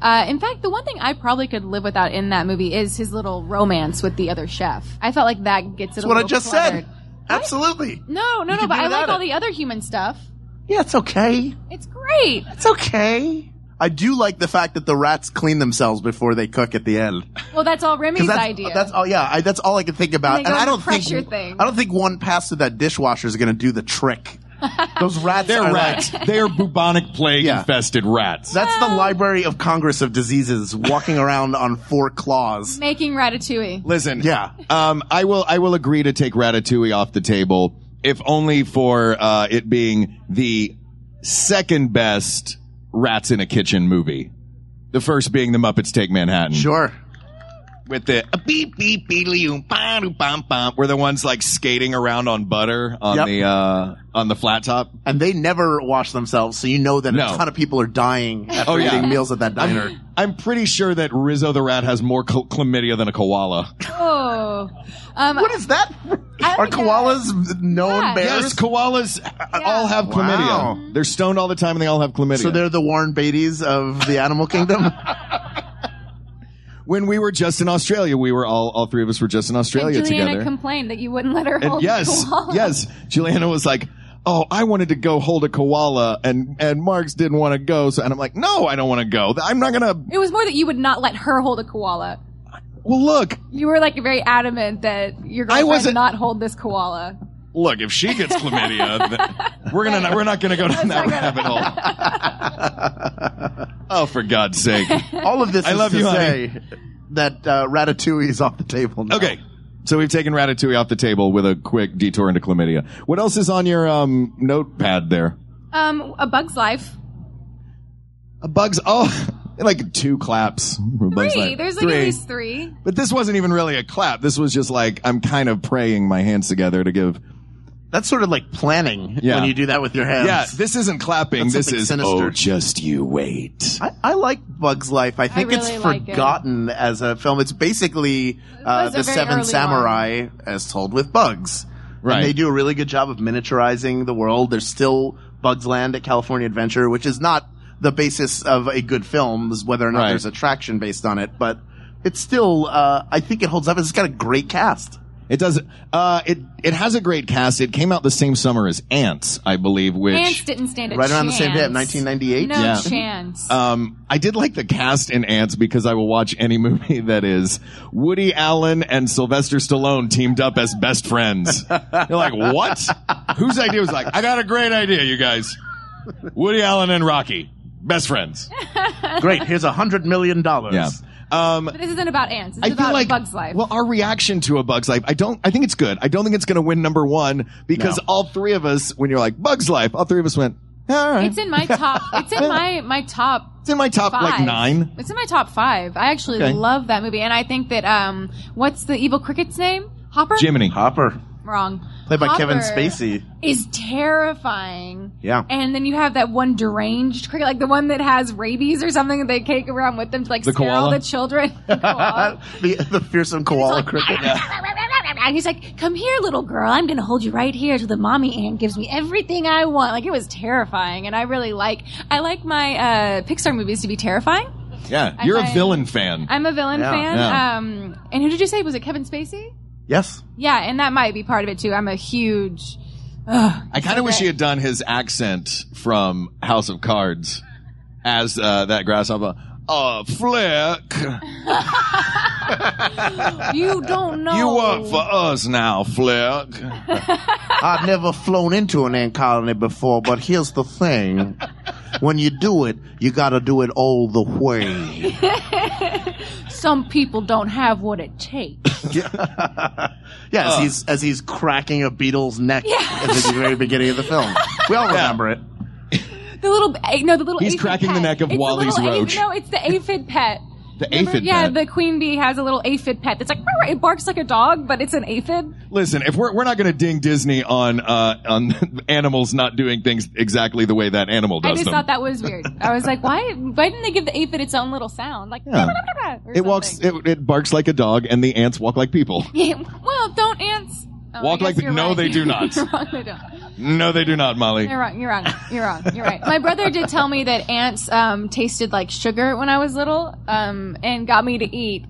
Speaker 5: Uh, in fact, the one thing I probably could live without in that movie is his little romance with the other chef. I felt like that gets it
Speaker 1: That's what I just
Speaker 5: cluttered.
Speaker 1: said. Absolutely.
Speaker 5: No, no, no, but I like all
Speaker 1: it.
Speaker 5: the other human stuff.
Speaker 1: Yeah, it's okay.
Speaker 5: It's great.
Speaker 1: It's okay. I do like the fact that the rats clean themselves before they cook at the end.
Speaker 5: Well, that's all Remy's
Speaker 1: that's,
Speaker 5: idea.
Speaker 1: That's all. Yeah, I, that's all I can think about.
Speaker 5: And
Speaker 1: And, I don't think
Speaker 5: thing.
Speaker 1: I don't think one pass through that dishwasher is going to do the trick. Those rats
Speaker 4: They're
Speaker 1: are
Speaker 4: rats.
Speaker 1: Like,
Speaker 4: they are bubonic plague
Speaker 1: Yeah.
Speaker 4: infested rats.
Speaker 1: that's the Library of Congress of diseases walking around on four claws.
Speaker 5: Making ratatouille.
Speaker 4: Listen,
Speaker 1: Yeah.
Speaker 4: um, I will I will agree to take Ratatouille off the table if only for uh, it being the second best Rats in a Kitchen movie. The first being The Muppets Take Manhattan.
Speaker 1: Sure.
Speaker 4: With the a beep beep beep bam bam bam. We're the ones like skating around on butter on
Speaker 1: Yep.
Speaker 4: the uh, on the flat top.
Speaker 1: And they never wash themselves, so you know that
Speaker 4: No.
Speaker 1: a ton of people are dying after
Speaker 4: Oh, yeah.
Speaker 1: eating meals at that diner.
Speaker 4: I'm pretty sure that Rizzo the rat has more chla- chlamydia than a koala.
Speaker 5: Oh, um,
Speaker 1: what is that?
Speaker 5: I
Speaker 1: Are
Speaker 5: don't know.
Speaker 1: koalas known
Speaker 5: Yeah.
Speaker 1: bears?
Speaker 4: Yes, koalas uh, all have chlamydia.
Speaker 1: Wow.
Speaker 4: They're stoned all the time and they all have chlamydia.
Speaker 1: So they're the Warren Beattys of the animal kingdom.
Speaker 4: when we were just in Australia, we were all all three of us were just in Australia
Speaker 5: and Juliana
Speaker 4: together.
Speaker 5: complained that you wouldn't let her
Speaker 4: and
Speaker 5: hold
Speaker 4: yes,
Speaker 5: the koala.
Speaker 4: yes, Juliana was like, "Oh, I wanted to go hold a koala," and and Marks didn't want to go. So, and I'm like, "No, I don't want to go. I'm not gonna."
Speaker 5: It was more that you would not let her hold a koala.
Speaker 4: Well, look,
Speaker 5: You were like very adamant that your
Speaker 4: I
Speaker 5: girlfriend
Speaker 4: wasn't-
Speaker 5: not hold this koala.
Speaker 4: Look. If she gets chlamydia, then we're gonna we're not gonna go down that rabbit hole. oh, for God's sake!
Speaker 1: All of this
Speaker 4: I
Speaker 1: is
Speaker 4: love
Speaker 1: to
Speaker 4: you, honey.
Speaker 1: that uh, Ratatouille is off the table now.
Speaker 4: Okay. So we've taken Ratatouille off the table with a quick detour into chlamydia. What else is on your um, notepad there?
Speaker 5: Um, A Bug's Life.
Speaker 4: A Bugs. Oh, like two claps.
Speaker 5: Three.
Speaker 4: Life.
Speaker 5: There's like
Speaker 4: Three.
Speaker 5: at least three.
Speaker 4: But this wasn't even really a clap. This was just like I'm kind of praying my hands together to give.
Speaker 1: That's sort of like planning
Speaker 4: Yeah.
Speaker 1: when you do that with your hands.
Speaker 4: Yeah, this isn't clapping.
Speaker 1: That's
Speaker 4: this is
Speaker 1: sinister.
Speaker 4: oh, just you wait.
Speaker 1: I, I like Bugs Life. I think
Speaker 5: really
Speaker 1: it's
Speaker 5: like it.
Speaker 1: forgotten as a film. It's basically uh,
Speaker 5: was a
Speaker 1: the Seven
Speaker 5: early
Speaker 1: Samurai as told with bugs.
Speaker 4: Right.
Speaker 1: And they do a really good job of miniaturizing the world. There's still Bugs Land at California Adventure, which is not the basis of a good film, is whether or not
Speaker 4: Right.
Speaker 1: there's attraction based on it, but it's still, uh, I think it holds up. It's got a great cast.
Speaker 4: It does. Uh, it it has a great cast. It came out the same summer as Antz, I believe. Which
Speaker 5: Antz didn't stand a
Speaker 1: Right around the same
Speaker 5: chance.
Speaker 1: day, 1998?
Speaker 5: No
Speaker 4: Yeah.
Speaker 5: chance.
Speaker 4: Um, I did like the cast in Antz because I will watch any movie that is Woody Allen and Sylvester Stallone teamed up as best friends. You're like, what? Whose idea was like, I got a great idea, you guys. Woody Allen and Rocky, best friends.
Speaker 1: Great. Here's a hundred million dollars.
Speaker 4: Yeah. Um,
Speaker 5: but this isn't about ants. It's
Speaker 4: I
Speaker 5: about
Speaker 4: feel like
Speaker 5: Bug's Life.
Speaker 4: well, our reaction to a Bug's Life, I don't. I think it's good. I don't think it's going to win number one because
Speaker 1: No.
Speaker 4: all three of us, when you're like Bug's Life, all three of us went. All right,
Speaker 5: it's in my top. It's in my my top
Speaker 4: It's in my top
Speaker 5: five.
Speaker 4: like nine.
Speaker 5: It's in my top five. I actually
Speaker 4: Okay.
Speaker 5: love that movie, and I think that um, what's the evil cricket's name? Hopper.
Speaker 4: Jiminy.
Speaker 1: Hopper.
Speaker 5: Wrong.
Speaker 1: Played by Kevin Spacey.
Speaker 5: Is terrifying.
Speaker 1: Yeah.
Speaker 5: And then you have that one deranged cricket, like the one that has rabies or something that they take around with them to like
Speaker 4: The
Speaker 5: scare all the children. The
Speaker 1: the, the fearsome koala cricket.
Speaker 5: And he's like, "Come here, little girl. I'm gonna hold you right here till the mommy ant gives me everything I want." Like it was terrifying, and I really like. I like my uh, Pixar movies to be terrifying.
Speaker 4: Yeah,
Speaker 5: I
Speaker 4: you're a villain fan.
Speaker 5: I'm a villain
Speaker 1: Yeah.
Speaker 5: fan.
Speaker 4: Yeah.
Speaker 5: Um, and who did you say was it? Kevin Spacey?
Speaker 1: Yes.
Speaker 5: Yeah, and that might be part of it too. I'm a huge. Ugh,
Speaker 4: I kind of wish he had done his accent from House of Cards as uh, that grasshopper. Oh, Flick,
Speaker 5: you don't know.
Speaker 4: you work for us now, Flick.
Speaker 1: I've never flown into an ant colony before, but here's the thing. When you do it, you gotta do it all the way.
Speaker 5: Some people don't have what it takes.
Speaker 1: Yeah, as uh. he's as he's cracking a beetle's neck at the very beginning of the film. We all remember it.
Speaker 5: The little, eh, no, the little.
Speaker 4: He's
Speaker 5: aphid
Speaker 4: cracking the
Speaker 5: pet.
Speaker 4: neck of
Speaker 5: It's the
Speaker 4: WALL-E's
Speaker 5: little
Speaker 4: roach.
Speaker 5: aph- no, it's the aphid pet.
Speaker 4: The
Speaker 5: Remember?
Speaker 4: aphid
Speaker 5: Yeah,
Speaker 4: pet.
Speaker 5: the queen bee has a little aphid pet that's like it barks like a dog, but it's an aphid.
Speaker 4: Listen, if we're we're not going to ding Disney on uh, on animals not doing things exactly the way that animal does.
Speaker 5: I just
Speaker 4: them.
Speaker 5: thought that was weird. I was like, why? Why didn't they give the aphid its own little sound? Like,
Speaker 4: Yeah.
Speaker 5: or
Speaker 4: it walks, it, it barks like a dog, and the ants walk like people.
Speaker 5: Yeah, well, don't ants oh,
Speaker 4: Walk like- no,
Speaker 5: right.
Speaker 4: they do not.
Speaker 5: Wrong, they don't.
Speaker 4: No, they do not, Molly.
Speaker 5: You're wrong. You're wrong. You're wrong. You're right. My brother did tell me that ants um, tasted like sugar when I was little, um, and got me to eat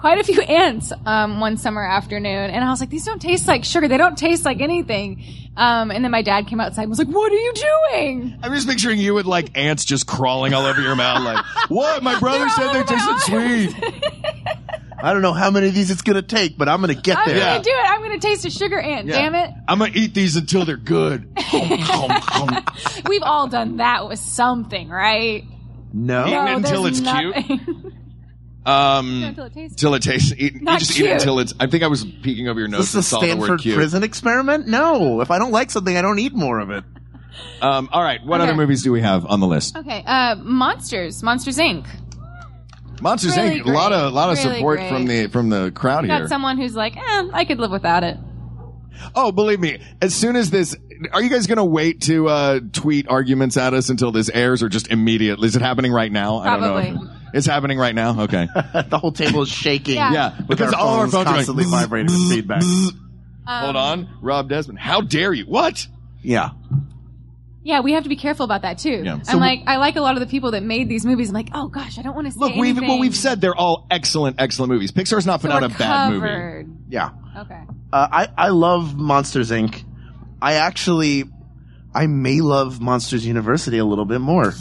Speaker 5: quite a few ants um, one summer afternoon. And I was like, these don't taste like sugar. They don't taste like anything. Um, and then my dad came outside and was like, "What are you doing?"
Speaker 4: I'm just picturing you with like ants just crawling all over your mouth. Like, what? My brother
Speaker 5: They're
Speaker 4: said they tasted sweet.
Speaker 1: I don't know how many of these it's gonna take, but I'm gonna get there.
Speaker 5: I'm
Speaker 1: there.
Speaker 5: Gonna do it. I'm gonna taste a sugar ant. Damn it.
Speaker 4: I'm gonna eat these until they're good.
Speaker 5: We've all done that with something, right?
Speaker 1: No.
Speaker 4: Eating it
Speaker 5: No,
Speaker 4: until
Speaker 5: there's
Speaker 4: it's cute?
Speaker 5: nothing.
Speaker 4: Um,
Speaker 5: Until it tastes.
Speaker 4: till it tastes. Eat, you
Speaker 5: Not
Speaker 4: just eat it
Speaker 5: cute.
Speaker 4: until it's. I think I was peeking over your nose
Speaker 1: Is
Speaker 4: and
Speaker 1: this a
Speaker 4: saw the word
Speaker 1: Stanford
Speaker 4: cute.
Speaker 1: prison experiment? No. If I don't like something, I don't eat more of it.
Speaker 4: Um, all right, what
Speaker 5: Okay.
Speaker 4: other movies do we have on the list?
Speaker 5: Okay, uh, Monsters, Monsters Inc.
Speaker 4: Monsters
Speaker 5: Really
Speaker 4: Inc. A lot of, lot of
Speaker 5: Really
Speaker 4: support
Speaker 5: great.
Speaker 4: from the from the crowd here.
Speaker 5: Got someone who's like, eh, I could live without it.
Speaker 4: Oh, believe me, as soon as this, are you guys going to wait to uh, tweet arguments at us until this airs, or just immediately? Is it happening right now? I
Speaker 5: Probably.
Speaker 4: don't know. It's happening right now. Okay.
Speaker 1: the whole table is shaking.
Speaker 5: Yeah.
Speaker 4: Yeah, because
Speaker 1: our
Speaker 4: all our
Speaker 1: phones
Speaker 4: phones are
Speaker 1: constantly
Speaker 4: going,
Speaker 1: vibrating with feedback.
Speaker 4: Hold on, Rob Desmond. How dare you? What?
Speaker 1: Yeah.
Speaker 5: Yeah, we have to be careful about that too.
Speaker 4: Yeah. So
Speaker 5: I'm
Speaker 4: we-
Speaker 5: like, I like a lot of the people that made these movies. I'm like, oh gosh, I don't want to say
Speaker 4: Look, we've
Speaker 5: anything.
Speaker 4: well, we've said they're all excellent, excellent movies. Pixar's not put
Speaker 5: So
Speaker 4: out a
Speaker 5: we're
Speaker 4: bad movie.
Speaker 1: Yeah.
Speaker 5: Okay.
Speaker 1: Uh, I, I love Monsters Inc. I actually, I may love Monsters University a little bit more.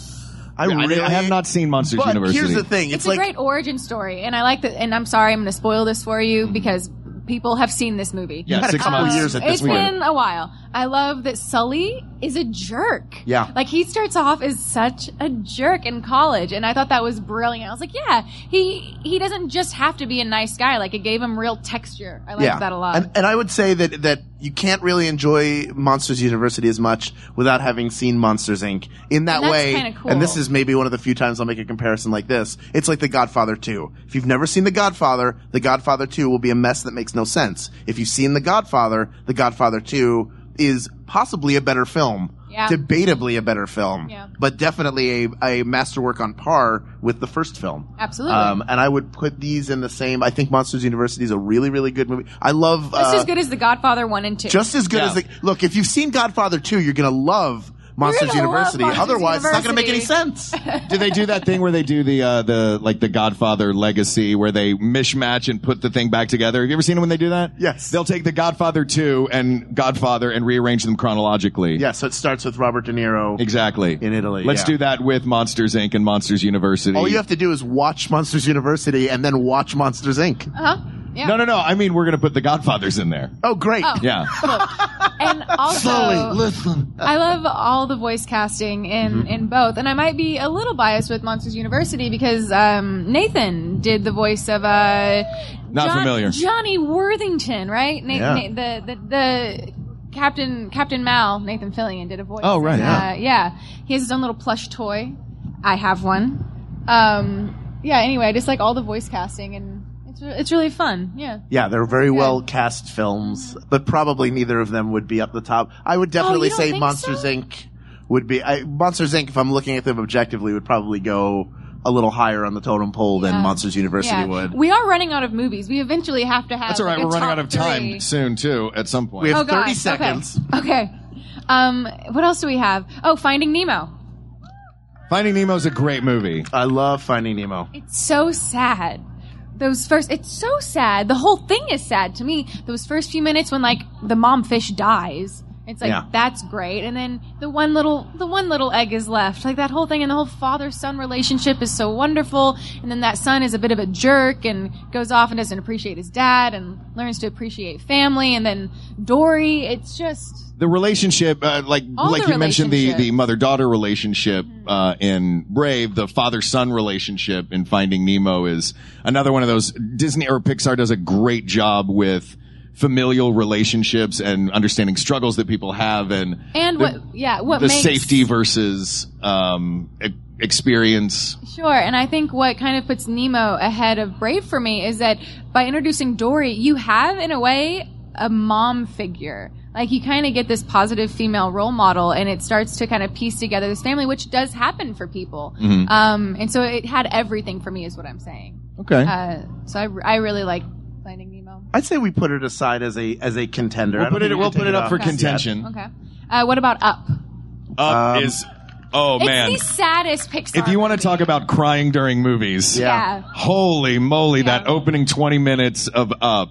Speaker 1: I
Speaker 4: I,
Speaker 1: really
Speaker 4: I have not seen Monsters
Speaker 1: But
Speaker 4: University.
Speaker 1: here's the thing. It's,
Speaker 5: It's,
Speaker 1: like,
Speaker 5: a great origin story, and I like that. And I'm sorry, I'm going to spoil this for you
Speaker 4: Mm-hmm.
Speaker 5: because people have seen this movie.
Speaker 4: Yeah, six
Speaker 1: couple
Speaker 4: months.
Speaker 1: years at this
Speaker 5: it's
Speaker 1: point.
Speaker 5: been a while. I love that Sully is a jerk.
Speaker 1: Yeah.
Speaker 5: Like he starts off as such a jerk in college and I thought that was brilliant. I was like, yeah, he he doesn't just have to be a nice guy. Like it gave him real texture. I liked that a lot.
Speaker 1: And, and I would say that that you can't really enjoy Monsters University as much without having seen Monsters Inc. In that
Speaker 5: And
Speaker 1: way,
Speaker 5: cool.
Speaker 1: and this is maybe one of the few times I'll make a comparison like this. It's like The Godfather 2. If you've never seen The Godfather, The Godfather 2 will be a mess that makes no sense. If you've seen The Godfather, The Godfather 2 is possibly a better film.
Speaker 5: Yeah.
Speaker 1: Debatably a better film.
Speaker 5: Yeah.
Speaker 1: But definitely a, a masterwork on par with the first film.
Speaker 5: Absolutely.
Speaker 1: Um, and I would put these in the same. I think Monsters University is a really, really good movie. I love
Speaker 5: just
Speaker 1: uh,
Speaker 5: as good as The Godfather 1 and 2.
Speaker 1: just as good
Speaker 4: Yeah.
Speaker 1: as the look. If you've seen Godfather 2, you're gonna love Monsters
Speaker 5: gonna
Speaker 1: University.
Speaker 5: Monsters
Speaker 1: Otherwise, it's not gonna make any sense.
Speaker 4: Do they do that thing where they do the uh, the like the Godfather legacy where they mishmatch and put the thing back together? Have you ever seen it when they do that?
Speaker 1: Yes.
Speaker 4: They'll take the Godfather two and Godfather and rearrange them chronologically.
Speaker 1: yeah, so it starts with Robert De Niro.
Speaker 4: Exactly.
Speaker 1: In Italy,
Speaker 4: Let's
Speaker 1: yeah.
Speaker 4: do that with Monsters Inc. and Monsters University.
Speaker 1: All you have to do is watch Monsters University and then watch Monsters Inc.
Speaker 5: uh-huh. Yeah.
Speaker 4: no, no, no. I mean, we're going to put the Godfathers in there.
Speaker 1: Oh, great!
Speaker 5: Oh.
Speaker 4: Yeah.
Speaker 5: And also,
Speaker 1: Slowly, listen.
Speaker 5: I love all the voice casting in
Speaker 4: Mm-hmm.
Speaker 5: in both, and I might be a little biased with Monsters University because um, Nathan did the voice of uh,
Speaker 4: Not
Speaker 5: John-
Speaker 4: familiar.
Speaker 5: Johnny Worthington, right?
Speaker 1: Yeah.
Speaker 5: Nathan, the, the the Captain Captain Mal Nathan Fillion did a voice.
Speaker 4: Oh, right.
Speaker 5: And,
Speaker 1: Yeah.
Speaker 5: uh, yeah. He has his own little plush toy. I have one. Um, yeah. Anyway, I just like all the voice casting, and it's really fun. Yeah.
Speaker 1: Yeah, they're very well cast films, but probably neither of them would be up the top. I would definitely
Speaker 5: Oh, don't
Speaker 1: say
Speaker 5: think
Speaker 1: Monsters
Speaker 5: so?
Speaker 1: Inc. would be I, Monsters Inc. If I'm looking at them objectively, would probably go a little higher on the totem pole than
Speaker 5: Yeah.
Speaker 1: Monsters University
Speaker 5: Yeah.
Speaker 1: would.
Speaker 5: We are running out of movies. We eventually have to have.
Speaker 4: That's all right.
Speaker 5: like, a
Speaker 4: We're running
Speaker 5: top
Speaker 4: out of time
Speaker 5: three.
Speaker 4: soon, too, at some point.
Speaker 1: We have
Speaker 5: Oh,
Speaker 1: 30
Speaker 5: gosh.
Speaker 1: seconds.
Speaker 5: Okay. okay. Um, what else do we have? Oh, Finding Nemo.
Speaker 4: Finding Nemo is a great movie.
Speaker 1: I love Finding Nemo.
Speaker 5: It's so sad. Those first, it's so sad. The whole thing is sad to me. Those first few minutes when like the mom fish dies, it's like
Speaker 1: Yeah.
Speaker 5: that's great. And then the one little, the one little egg is left. Like that whole thing and the whole father son relationship is so wonderful. And then that son is a bit of a jerk and goes off and doesn't appreciate his dad and learns to appreciate family. And then Dory, it's just
Speaker 4: the relationship, uh, like
Speaker 5: All
Speaker 4: like you mentioned, the the mother daughter relationship uh, in Brave, the father son relationship in Finding Nemo is another one of those. Disney or Pixar does a great job with familial relationships and understanding struggles that people have and
Speaker 5: and
Speaker 4: the,
Speaker 5: what, yeah, what
Speaker 4: the
Speaker 5: makes
Speaker 4: safety versus um, e- experience.
Speaker 5: Sure, and I think what kind of puts Nemo ahead of Brave for me is that by introducing Dory, you have in a way a mom figure. Like you kind of get this positive female role model, and it starts to kind of piece together this family, which does happen for people.
Speaker 4: Mm-hmm.
Speaker 5: Um, and so it had everything for me, is what I'm saying.
Speaker 4: Okay.
Speaker 5: Uh, so I, I really like Finding Nemo.
Speaker 1: I'd say we put it aside as a as a contender.
Speaker 4: We'll put it
Speaker 1: we
Speaker 4: we'll put it up
Speaker 1: off
Speaker 4: for
Speaker 1: just
Speaker 4: contention.
Speaker 5: Okay. Uh, what about Up?
Speaker 4: Up
Speaker 1: Um,
Speaker 4: is oh man.
Speaker 5: It's the saddest Pixar.
Speaker 4: if you want to
Speaker 5: movie.
Speaker 4: talk about crying during movies,
Speaker 1: Yeah.
Speaker 4: Holy moly, that
Speaker 5: Yeah.
Speaker 4: opening 20 minutes of Up.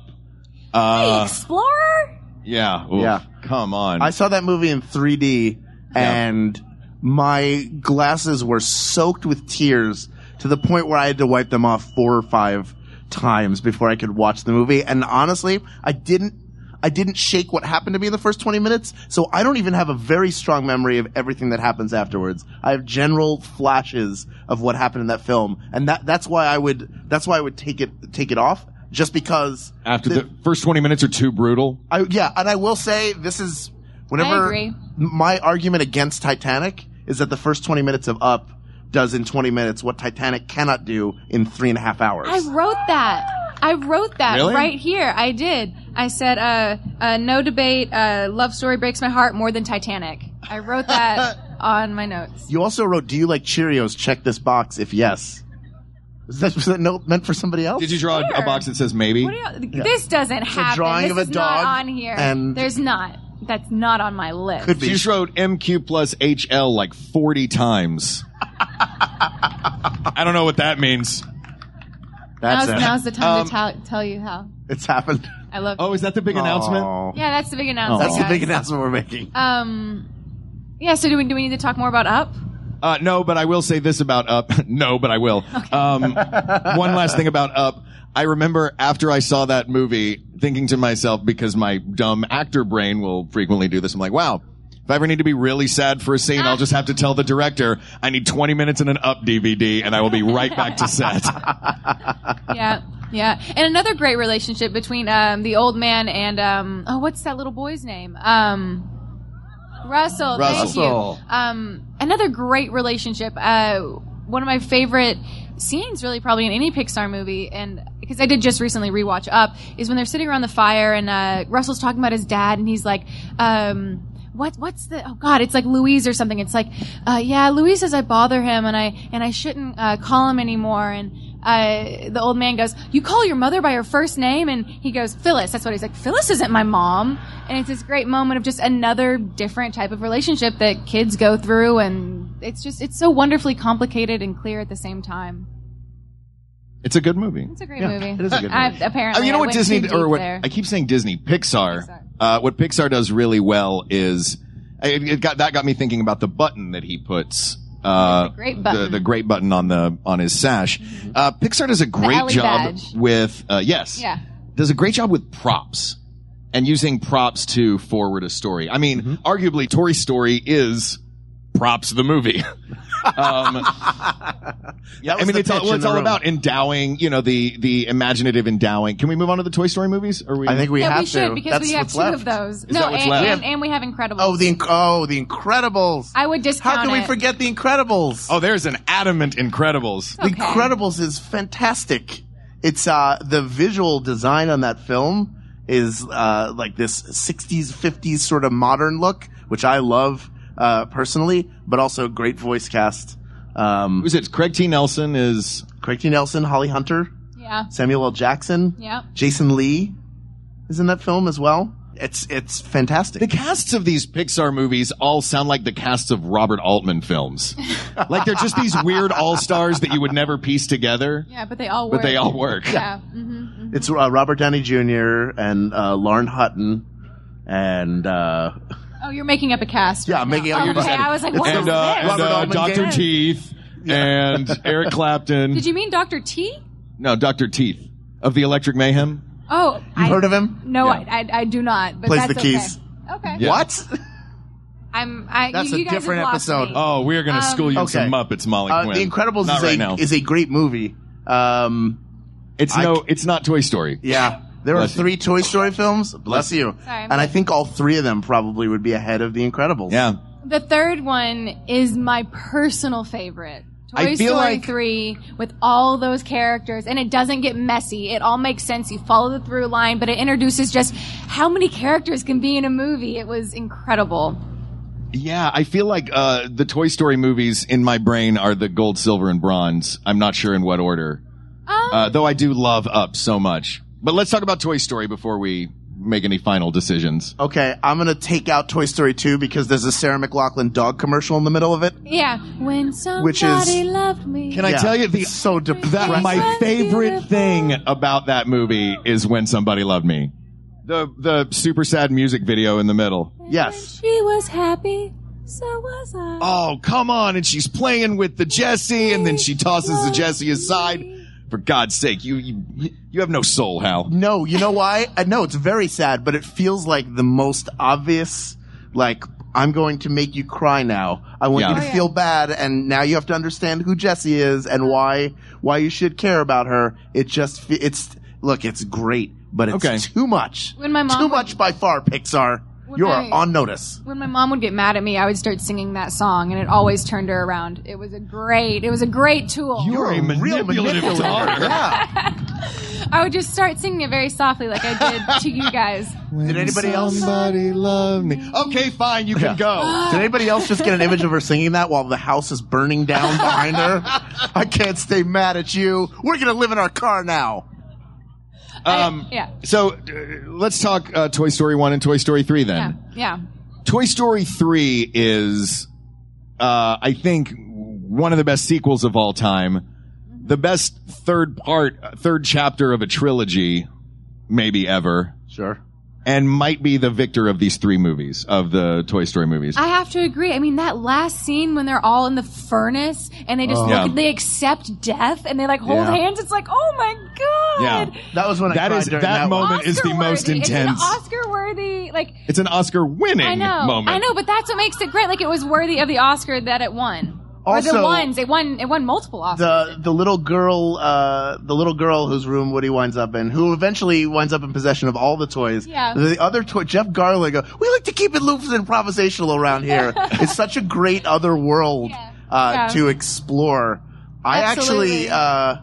Speaker 5: Hey,
Speaker 4: Uh,
Speaker 5: Explorer.
Speaker 4: yeah. Oof,
Speaker 1: Yeah.
Speaker 4: Come on.
Speaker 1: I saw that movie in 3D, and my glasses were soaked with tears to the point where I had to wipe them off four or five times before I could watch the movie. And honestly, I didn't. I didn't shake what happened to me in the first 20 minutes, so I don't even have a very strong memory of everything that happens afterwards. I have general flashes of what happened in that film, and that that's why I would that's why I would take it take it off just because
Speaker 4: After the first 20 minutes are too brutal.
Speaker 1: I yeah, and I will say this is whenever
Speaker 5: agree.
Speaker 1: my argument against Titanic is that the first 20 minutes of Up does in 20 minutes what Titanic cannot do in three and a half hours.
Speaker 5: I wrote that. I wrote that
Speaker 4: Really?
Speaker 5: right here. I did. I said, uh, uh, no debate, uh, love story breaks my heart more than Titanic. I wrote that on my notes.
Speaker 1: You also wrote, "Do you like Cheerios? Check this box if yes." Is that, was that note meant for somebody else?
Speaker 4: Did you draw a, a box that says maybe?
Speaker 5: What do you, This doesn't happen.
Speaker 1: drawing
Speaker 5: this
Speaker 1: of a
Speaker 5: is
Speaker 1: dog
Speaker 5: not on here.
Speaker 1: and-
Speaker 5: There's not. That's not on my list.
Speaker 1: Could be.
Speaker 4: She just wrote MQ plus HL like 40 times. I don't know what that means.
Speaker 1: That's
Speaker 5: Now's,
Speaker 1: it.
Speaker 5: now's the time
Speaker 4: Um,
Speaker 5: to tell, tell you how.
Speaker 1: It's happened.
Speaker 5: I love
Speaker 4: Oh, is that the big announcement?
Speaker 1: Aw.
Speaker 5: Yeah, that's the big announcement.
Speaker 1: That's the
Speaker 5: guys.
Speaker 1: big announcement we're making.
Speaker 5: Um, yeah, so do we, do we need to talk more about Up?
Speaker 4: Uh, no, but I will say this about Up. no, but I will. Um, one last thing about Up. I remember after I saw that movie thinking to myself, because my dumb actor brain will frequently do this, I'm like, wow, if I ever need to be really sad for a scene, I'll just have to tell the director I need 20 minutes in an Up DVD and I will be right back to set.
Speaker 5: yeah, yeah. And another great relationship between um, the old man and um, oh, what's that little boy's name? Um, Russell. Thank you. Um, another great relationship. Uh, one of my favorite scenes, really, probably in any Pixar movie, and because I did just recently rewatch Up, is when they're sitting around the fire and uh, Russell's talking about his dad, and he's like. Um, what what's the oh god it's like Louise or something it's like uh, yeah Louise says I bother him and I and I shouldn't uh, call him anymore and uh, the old man goes you call your mother by her first name and he goes Phyllis that's what he's like Phyllis isn't my mom and it's this great moment of just another different type of relationship that kids go through and it's just it's so wonderfully complicated and clear at the same time
Speaker 4: It's a good movie.
Speaker 5: it's a great
Speaker 1: Yeah,
Speaker 5: movie
Speaker 1: it is a good
Speaker 5: I,
Speaker 1: movie.
Speaker 5: apparently
Speaker 4: Oh, you know
Speaker 5: I
Speaker 4: what Disney or
Speaker 5: deep
Speaker 4: what
Speaker 5: there.
Speaker 4: I keep saying Disney Pixar.
Speaker 5: Pixar.
Speaker 4: Uh, what Pixar does really well is it, it got that got me thinking about the button that he puts. Uh,
Speaker 5: The great button.
Speaker 4: The, the great button on the on his sash. Uh, Pixar does a great job
Speaker 5: badge.
Speaker 4: with uh, yes,
Speaker 5: Yeah.
Speaker 4: does a great job with props and using props to forward a story. I mean,
Speaker 1: Mm-hmm.
Speaker 4: arguably, Toy Story is props of the movie. um, yeah, I mean, it's all, well, it's all
Speaker 1: room.
Speaker 4: about endowing, you know, the the imaginative endowing. Can we move on to the Toy Story movies? Or we?
Speaker 1: I think we
Speaker 5: yeah,
Speaker 1: have
Speaker 5: we should
Speaker 1: to.
Speaker 5: because
Speaker 1: That's
Speaker 5: we have two
Speaker 1: left.
Speaker 5: of those.
Speaker 4: Is
Speaker 5: no,
Speaker 4: that what's
Speaker 5: and,
Speaker 4: left?
Speaker 5: and, and we have Incredibles.
Speaker 1: Oh, the oh the Incredibles.
Speaker 5: I would discount
Speaker 1: How can we forget the Incredibles?
Speaker 4: Oh, there's an adamant Incredibles.
Speaker 1: The Incredibles is fantastic. It's uh the visual design on that film is uh like this 60s 50s sort of modern look, which I love uh personally, but also great voice cast. Um
Speaker 4: Who's it? Craig T. Nelson is.
Speaker 1: Craig T. Nelson, Holly Hunter,
Speaker 5: Yeah.
Speaker 1: Samuel L. Jackson,
Speaker 5: Yeah.
Speaker 1: Jason Lee is in that film as well. It's it's fantastic.
Speaker 4: The casts of these Pixar movies all sound like the casts of Robert Altman films. like they're just these weird all stars that you would never piece together,
Speaker 5: Yeah, but they all work.
Speaker 4: but they all work.
Speaker 5: Yeah. hmm
Speaker 1: It's uh, Robert Downey Jr. and uh, Lauren Hutton and uh,
Speaker 5: Oh, you're making up a cast.
Speaker 1: Yeah,
Speaker 5: right
Speaker 1: I'm
Speaker 5: now.
Speaker 1: making up-
Speaker 5: Oh,
Speaker 1: you're
Speaker 5: okay, I was like,
Speaker 1: it's
Speaker 5: what
Speaker 1: the-
Speaker 5: is
Speaker 4: And, uh,
Speaker 5: this?
Speaker 4: and
Speaker 1: Robert
Speaker 4: uh,
Speaker 1: Altman
Speaker 4: Dr.
Speaker 1: gang.
Speaker 4: Teeth and Eric Clapton.
Speaker 5: Did you mean Dr. T?
Speaker 4: No, Dr. Teeth of the Electric Mayhem.
Speaker 5: Oh,
Speaker 1: you
Speaker 5: I,
Speaker 1: heard of him?
Speaker 5: No,
Speaker 4: Yeah.
Speaker 5: I, I, I do not. But
Speaker 1: Plays
Speaker 5: that's
Speaker 1: the keys.
Speaker 5: Okay. okay.
Speaker 4: Yeah.
Speaker 1: What?
Speaker 5: I'm. I,
Speaker 1: That's
Speaker 5: you,
Speaker 1: a
Speaker 5: you guys have
Speaker 1: different
Speaker 5: lost
Speaker 1: episode.
Speaker 5: me.
Speaker 4: Oh, we are going to
Speaker 5: Um,
Speaker 4: school you in
Speaker 1: Okay.
Speaker 4: some Muppets, Molly
Speaker 1: Uh,
Speaker 4: Quinn.
Speaker 1: the Incredibles
Speaker 4: Not
Speaker 1: is
Speaker 4: right
Speaker 1: a
Speaker 4: now.
Speaker 1: is a great movie. Um,
Speaker 4: it's
Speaker 1: I
Speaker 4: no,
Speaker 1: c-
Speaker 4: it's not Toy Story.
Speaker 1: yeah, there are
Speaker 4: Bless you.
Speaker 1: three Toy Story films. Bless you.
Speaker 5: Sorry,
Speaker 1: and I think all three of them probably would be ahead of The Incredibles.
Speaker 4: Yeah.
Speaker 5: The third one is my personal favorite. Toy
Speaker 4: I feel
Speaker 5: Story
Speaker 4: like-
Speaker 5: 3 with all those characters and it doesn't get messy. It all makes sense. You follow the through line, but it introduces just how many characters can be in a movie. It was incredible.
Speaker 4: Yeah, I feel like uh, the Toy Story movies in my brain are the gold, silver, and bronze. I'm not sure in what order.
Speaker 5: Um,
Speaker 4: Uh, though I do love Up so much. But let's talk about Toy Story before we make any final decisions.
Speaker 1: Okay, I'm gonna take out Toy Story 2 because there's a Sarah McLachlan dog commercial in the middle of it.
Speaker 5: yeah. When somebody
Speaker 1: Which is-
Speaker 5: loved me.
Speaker 4: Can I
Speaker 1: Yeah,
Speaker 4: tell you the
Speaker 1: it's so
Speaker 4: that my favorite thing about that movie is when somebody loved me. The the super sad music video in the middle.
Speaker 1: Yes.
Speaker 5: She was happy. So was I.
Speaker 4: Oh, come on. And she's playing with the Jessie and then she tosses the Jessie aside. For God's sake, you you, you have no soul, Hal.
Speaker 1: No, you know why? Uh, I know it's very sad, but it feels like the most obvious, like, I'm going to make you cry now. I want
Speaker 4: Yeah.
Speaker 1: you to
Speaker 5: Oh, yeah.
Speaker 1: feel bad, and now you have to understand who Jessie is and why, why you should care about her. It just, fe- it's, look, it's great, but it's
Speaker 4: Okay.
Speaker 1: too much.
Speaker 5: When my mom
Speaker 1: Too
Speaker 5: would-
Speaker 1: much by far, Pixar.
Speaker 5: When
Speaker 1: You are
Speaker 5: my-
Speaker 1: on notice.
Speaker 5: When my mom would get mad at me, I would start singing that song, and it always turned her around. It was a great, it was a great tool.
Speaker 4: You're a
Speaker 1: real
Speaker 4: manipulative
Speaker 1: manipulator.
Speaker 4: daughter.
Speaker 1: Yeah.
Speaker 5: I would just start singing it very softly, like I did to you guys.
Speaker 1: Did anybody else?
Speaker 4: Somebody love me. Okay, fine, you can go.
Speaker 1: Did anybody else just get an image of her singing that while the house is burning down behind her? I can't stay mad at you. We're gonna live in our car now.
Speaker 4: Um,
Speaker 5: yeah,
Speaker 4: So uh, let's talk uh, Toy Story 1 and Toy Story 3 then.
Speaker 5: yeah, yeah.
Speaker 4: Toy Story 3 is, uh, I think, one of the best sequels of all time. The best third part, uh, third chapter of a trilogy, maybe ever.
Speaker 1: Sure.
Speaker 4: And might be the victor of these three movies, of the Toy Story movies.
Speaker 5: I have to agree. I mean, that last scene when they're all in the furnace and they just oh. look,
Speaker 4: Yeah.
Speaker 5: they accept death and they like hold
Speaker 1: Yeah.
Speaker 5: hands. It's like, oh my god.
Speaker 4: Yeah.
Speaker 1: That was when I
Speaker 4: That
Speaker 1: cried
Speaker 4: is-
Speaker 1: during
Speaker 4: that
Speaker 1: that, one.
Speaker 4: moment- is the most
Speaker 5: Oscar-worthy.
Speaker 4: intense.
Speaker 5: It's an Oscar-worthy, like
Speaker 4: it's an Oscar winning
Speaker 5: I know,
Speaker 4: moment.
Speaker 5: I know, but that's what makes it great. Like it was worthy of the Oscar that it won, or the
Speaker 1: Also-
Speaker 5: ones it won. It won multiple Oscars.
Speaker 1: The the little girl, uh, the little girl whose room Woody winds up in, who eventually winds up in possession of all the toys.
Speaker 5: Yeah.
Speaker 1: The other toy, Jeff Garlin. uh, We like to keep it loose and improvisational around here. it's such a great other world
Speaker 5: Yeah.
Speaker 1: uh,
Speaker 5: Yeah.
Speaker 1: to explore. I
Speaker 5: Absolutely.
Speaker 1: actually, uh,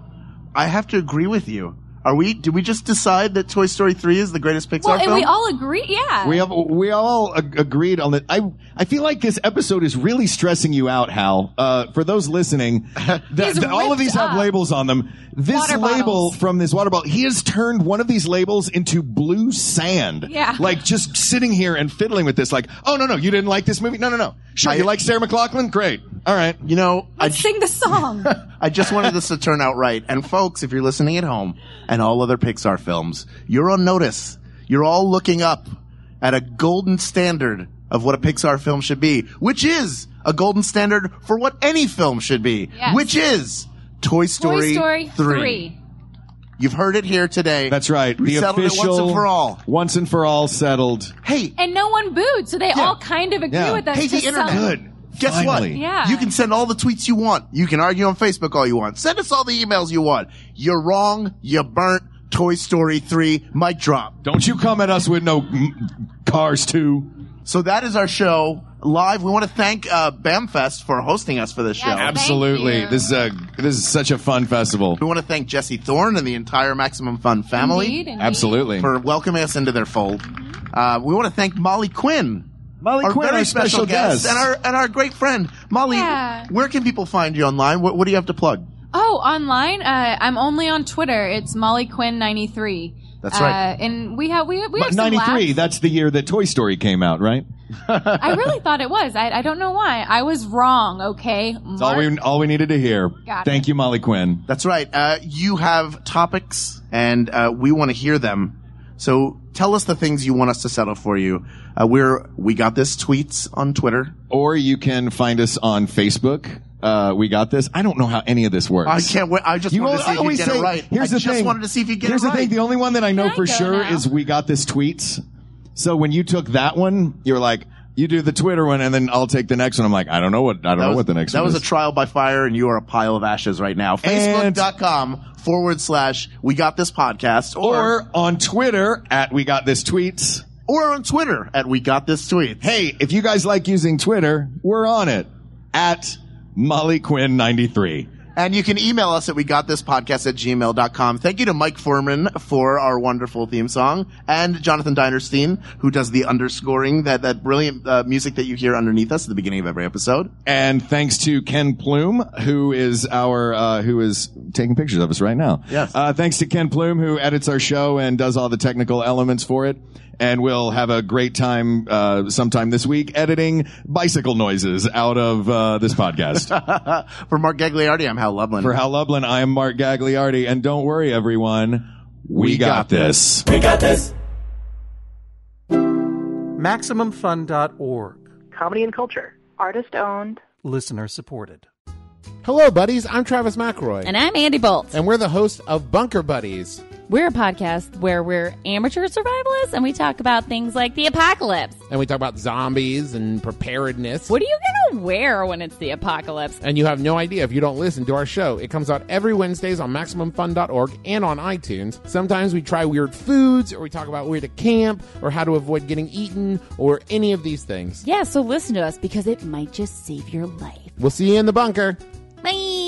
Speaker 1: I have to agree with you. Are we? Did we just decide that Toy Story three is the greatest Pixar
Speaker 5: well, and
Speaker 1: film?
Speaker 5: we all agree. Yeah,
Speaker 4: We have we all ag- agreed on that. I I feel like this episode is really stressing you out, Hal. Uh, for those listening, the- the- all of these have labels on them. This
Speaker 5: Water
Speaker 4: label
Speaker 5: bottles.
Speaker 4: from this water bottle, he has turned one of these labels into blue sand.
Speaker 5: Yeah.
Speaker 4: like just sitting here and fiddling with this. Like, oh no no, you didn't like this movie? No no no. Sure,
Speaker 1: I-
Speaker 4: you like Sarah McLachlan? Great. All right.
Speaker 1: you know, I,
Speaker 5: Let's sing the song.
Speaker 1: I just wanted this to turn out right. And folks, if you're listening at home and all other Pixar films, you're on notice. You're all looking up at a golden standard of what a Pixar film should be, which is a golden standard for what any film should be,
Speaker 5: Yes.
Speaker 1: which is Toy Story,
Speaker 5: Toy Story
Speaker 1: 3.
Speaker 5: three.
Speaker 1: You've heard it here today.
Speaker 4: That's right.
Speaker 1: We
Speaker 4: the
Speaker 1: settled it
Speaker 4: official
Speaker 1: once and for all.
Speaker 4: once and for all settled.
Speaker 1: Hey,
Speaker 5: And no one booed, so they all kind of agree
Speaker 4: Yeah.
Speaker 5: with us.
Speaker 1: Hey, the internet.
Speaker 5: some-
Speaker 4: Good.
Speaker 1: Guess
Speaker 4: Finally.
Speaker 1: what?
Speaker 5: Yeah.
Speaker 1: You can send all the tweets you want. You can argue on Facebook all you want. Send us all the emails you want. You're wrong. You burnt Toy Story 3. Mic drop.
Speaker 4: Don't you come at us with no Cars 2.
Speaker 1: So that is our show live. We want to thank uh, Bamfest for hosting us for this
Speaker 5: Yes.
Speaker 1: show.
Speaker 4: Absolutely. This is a this is such a fun festival.
Speaker 1: We want to thank Jesse Thorn and the entire Maximum Fun family
Speaker 5: Indeed, indeed.
Speaker 4: Absolutely.
Speaker 1: for welcoming us into their fold. Uh, we want to thank Molly Quinn.
Speaker 4: Molly
Speaker 1: our
Speaker 4: Quinn,
Speaker 1: very
Speaker 4: our special guest.
Speaker 1: and our and our great friend Molly.
Speaker 5: Yeah.
Speaker 1: Where can people find you online? What, what do you have to plug?
Speaker 5: Oh, online. Uh, I'm only on Twitter. It's Molly Quinn ninety three.
Speaker 1: That's right.
Speaker 5: Uh, and we have we we have
Speaker 4: 93, that's the year that Toy Story came out, right?
Speaker 5: I really thought it was. I, I don't know why. I was wrong. Okay.
Speaker 4: That's all we all we needed to hear.
Speaker 5: Got it.
Speaker 4: Thank you, Molly Quinn.
Speaker 1: That's right. Uh, you have topics, and uh, we want to hear them. So tell us the things you want us to settle for you. Uh, we're we got this tweets on Twitter.
Speaker 4: Or you can find us on Facebook. Uh, we got this. I don't know how any of this works.
Speaker 1: I can't wait. I just
Speaker 4: You
Speaker 1: wanted to see if you get
Speaker 4: say,
Speaker 1: it right.
Speaker 4: Here's
Speaker 1: I
Speaker 4: the
Speaker 1: just
Speaker 4: thing.
Speaker 1: wanted to see if you get
Speaker 4: Here's
Speaker 1: it
Speaker 4: the thing. The only one that I know
Speaker 5: I
Speaker 4: for sure
Speaker 5: now?
Speaker 4: is we got this tweets. So when you took that one, you're like, you do the Twitter one, and then I'll take the next one. I'm like, I don't know what I don't know
Speaker 1: was,
Speaker 4: what the next
Speaker 1: that
Speaker 4: one
Speaker 1: was
Speaker 4: is.
Speaker 1: a trial by fire, and you are a pile of ashes right now.
Speaker 4: And-
Speaker 1: Facebook.com forward slash we got this podcast, or,
Speaker 4: or on Twitter at we got this tweets.
Speaker 1: or on Twitter at we got this tweet.
Speaker 4: Hey, if you guys like using Twitter, we're on it at Molly Quinn 93.
Speaker 1: And you can email us at we got this podcast at gmail.com. Thank you to Mike Furman for our wonderful theme song and Jonathan Dinerstein, who does the underscoring, that, that brilliant uh, music that you hear underneath us at the beginning of every episode.
Speaker 4: And thanks to Ken Plume, who is our uh, who is taking pictures of us right now.
Speaker 1: Yes.
Speaker 4: Uh, thanks to Ken Plume, who edits our show and does all the technical elements for it. And we'll have a great time uh, sometime this week editing bicycle noises out of uh, this podcast.
Speaker 1: For Mark Gagliardi, I'm Hal Lublin.
Speaker 4: For Hal Lublin, I am Mark Gagliardi, and don't worry, everyone, we, got,
Speaker 1: got
Speaker 4: this.
Speaker 3: We got this.
Speaker 6: MaximumFun.org.
Speaker 7: comedy and culture.
Speaker 8: Artist owned.
Speaker 6: Listener supported. Hello, buddies. I'm Travis McElroy.
Speaker 7: And I'm Andy Bolt.
Speaker 6: And we're the host of Bunker Buddies.
Speaker 7: We're a podcast where we're amateur survivalists and we talk about things like the apocalypse.
Speaker 6: And we talk about zombies and preparedness.
Speaker 7: What are you going to wear when it's the apocalypse?
Speaker 6: And you have no idea if you don't listen to our show. It comes out every Wednesdays on MaximumFun.org and on iTunes. Sometimes we try weird foods or we talk about where to camp or how to avoid getting eaten or any of these things.
Speaker 7: Yeah, so listen to us because it might just save your life.
Speaker 6: We'll see you in the bunker.
Speaker 7: Bye.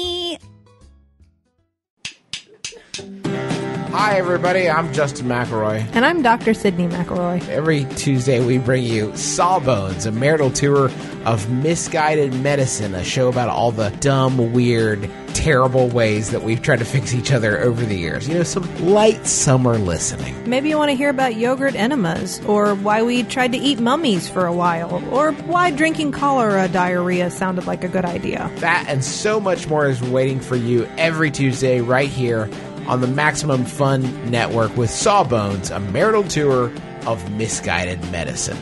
Speaker 8: Hi, everybody. I'm Justin McElroy.
Speaker 9: And I'm Dr. Sydnee McElroy.
Speaker 8: Every Tuesday, we bring you Sawbones, a marital tour of misguided medicine, a show about all the dumb, weird, terrible ways that we've tried to fix each other over the years. You know, some light summer listening.
Speaker 9: Maybe you want to hear about yogurt enemas, or why we tried to eat mummies for a while, or why drinking cholera diarrhea sounded like a good idea.
Speaker 8: That and so much more is waiting for you every Tuesday right here on the Maximum Fun Network with Sawbones, a marital tour of misguided medicine.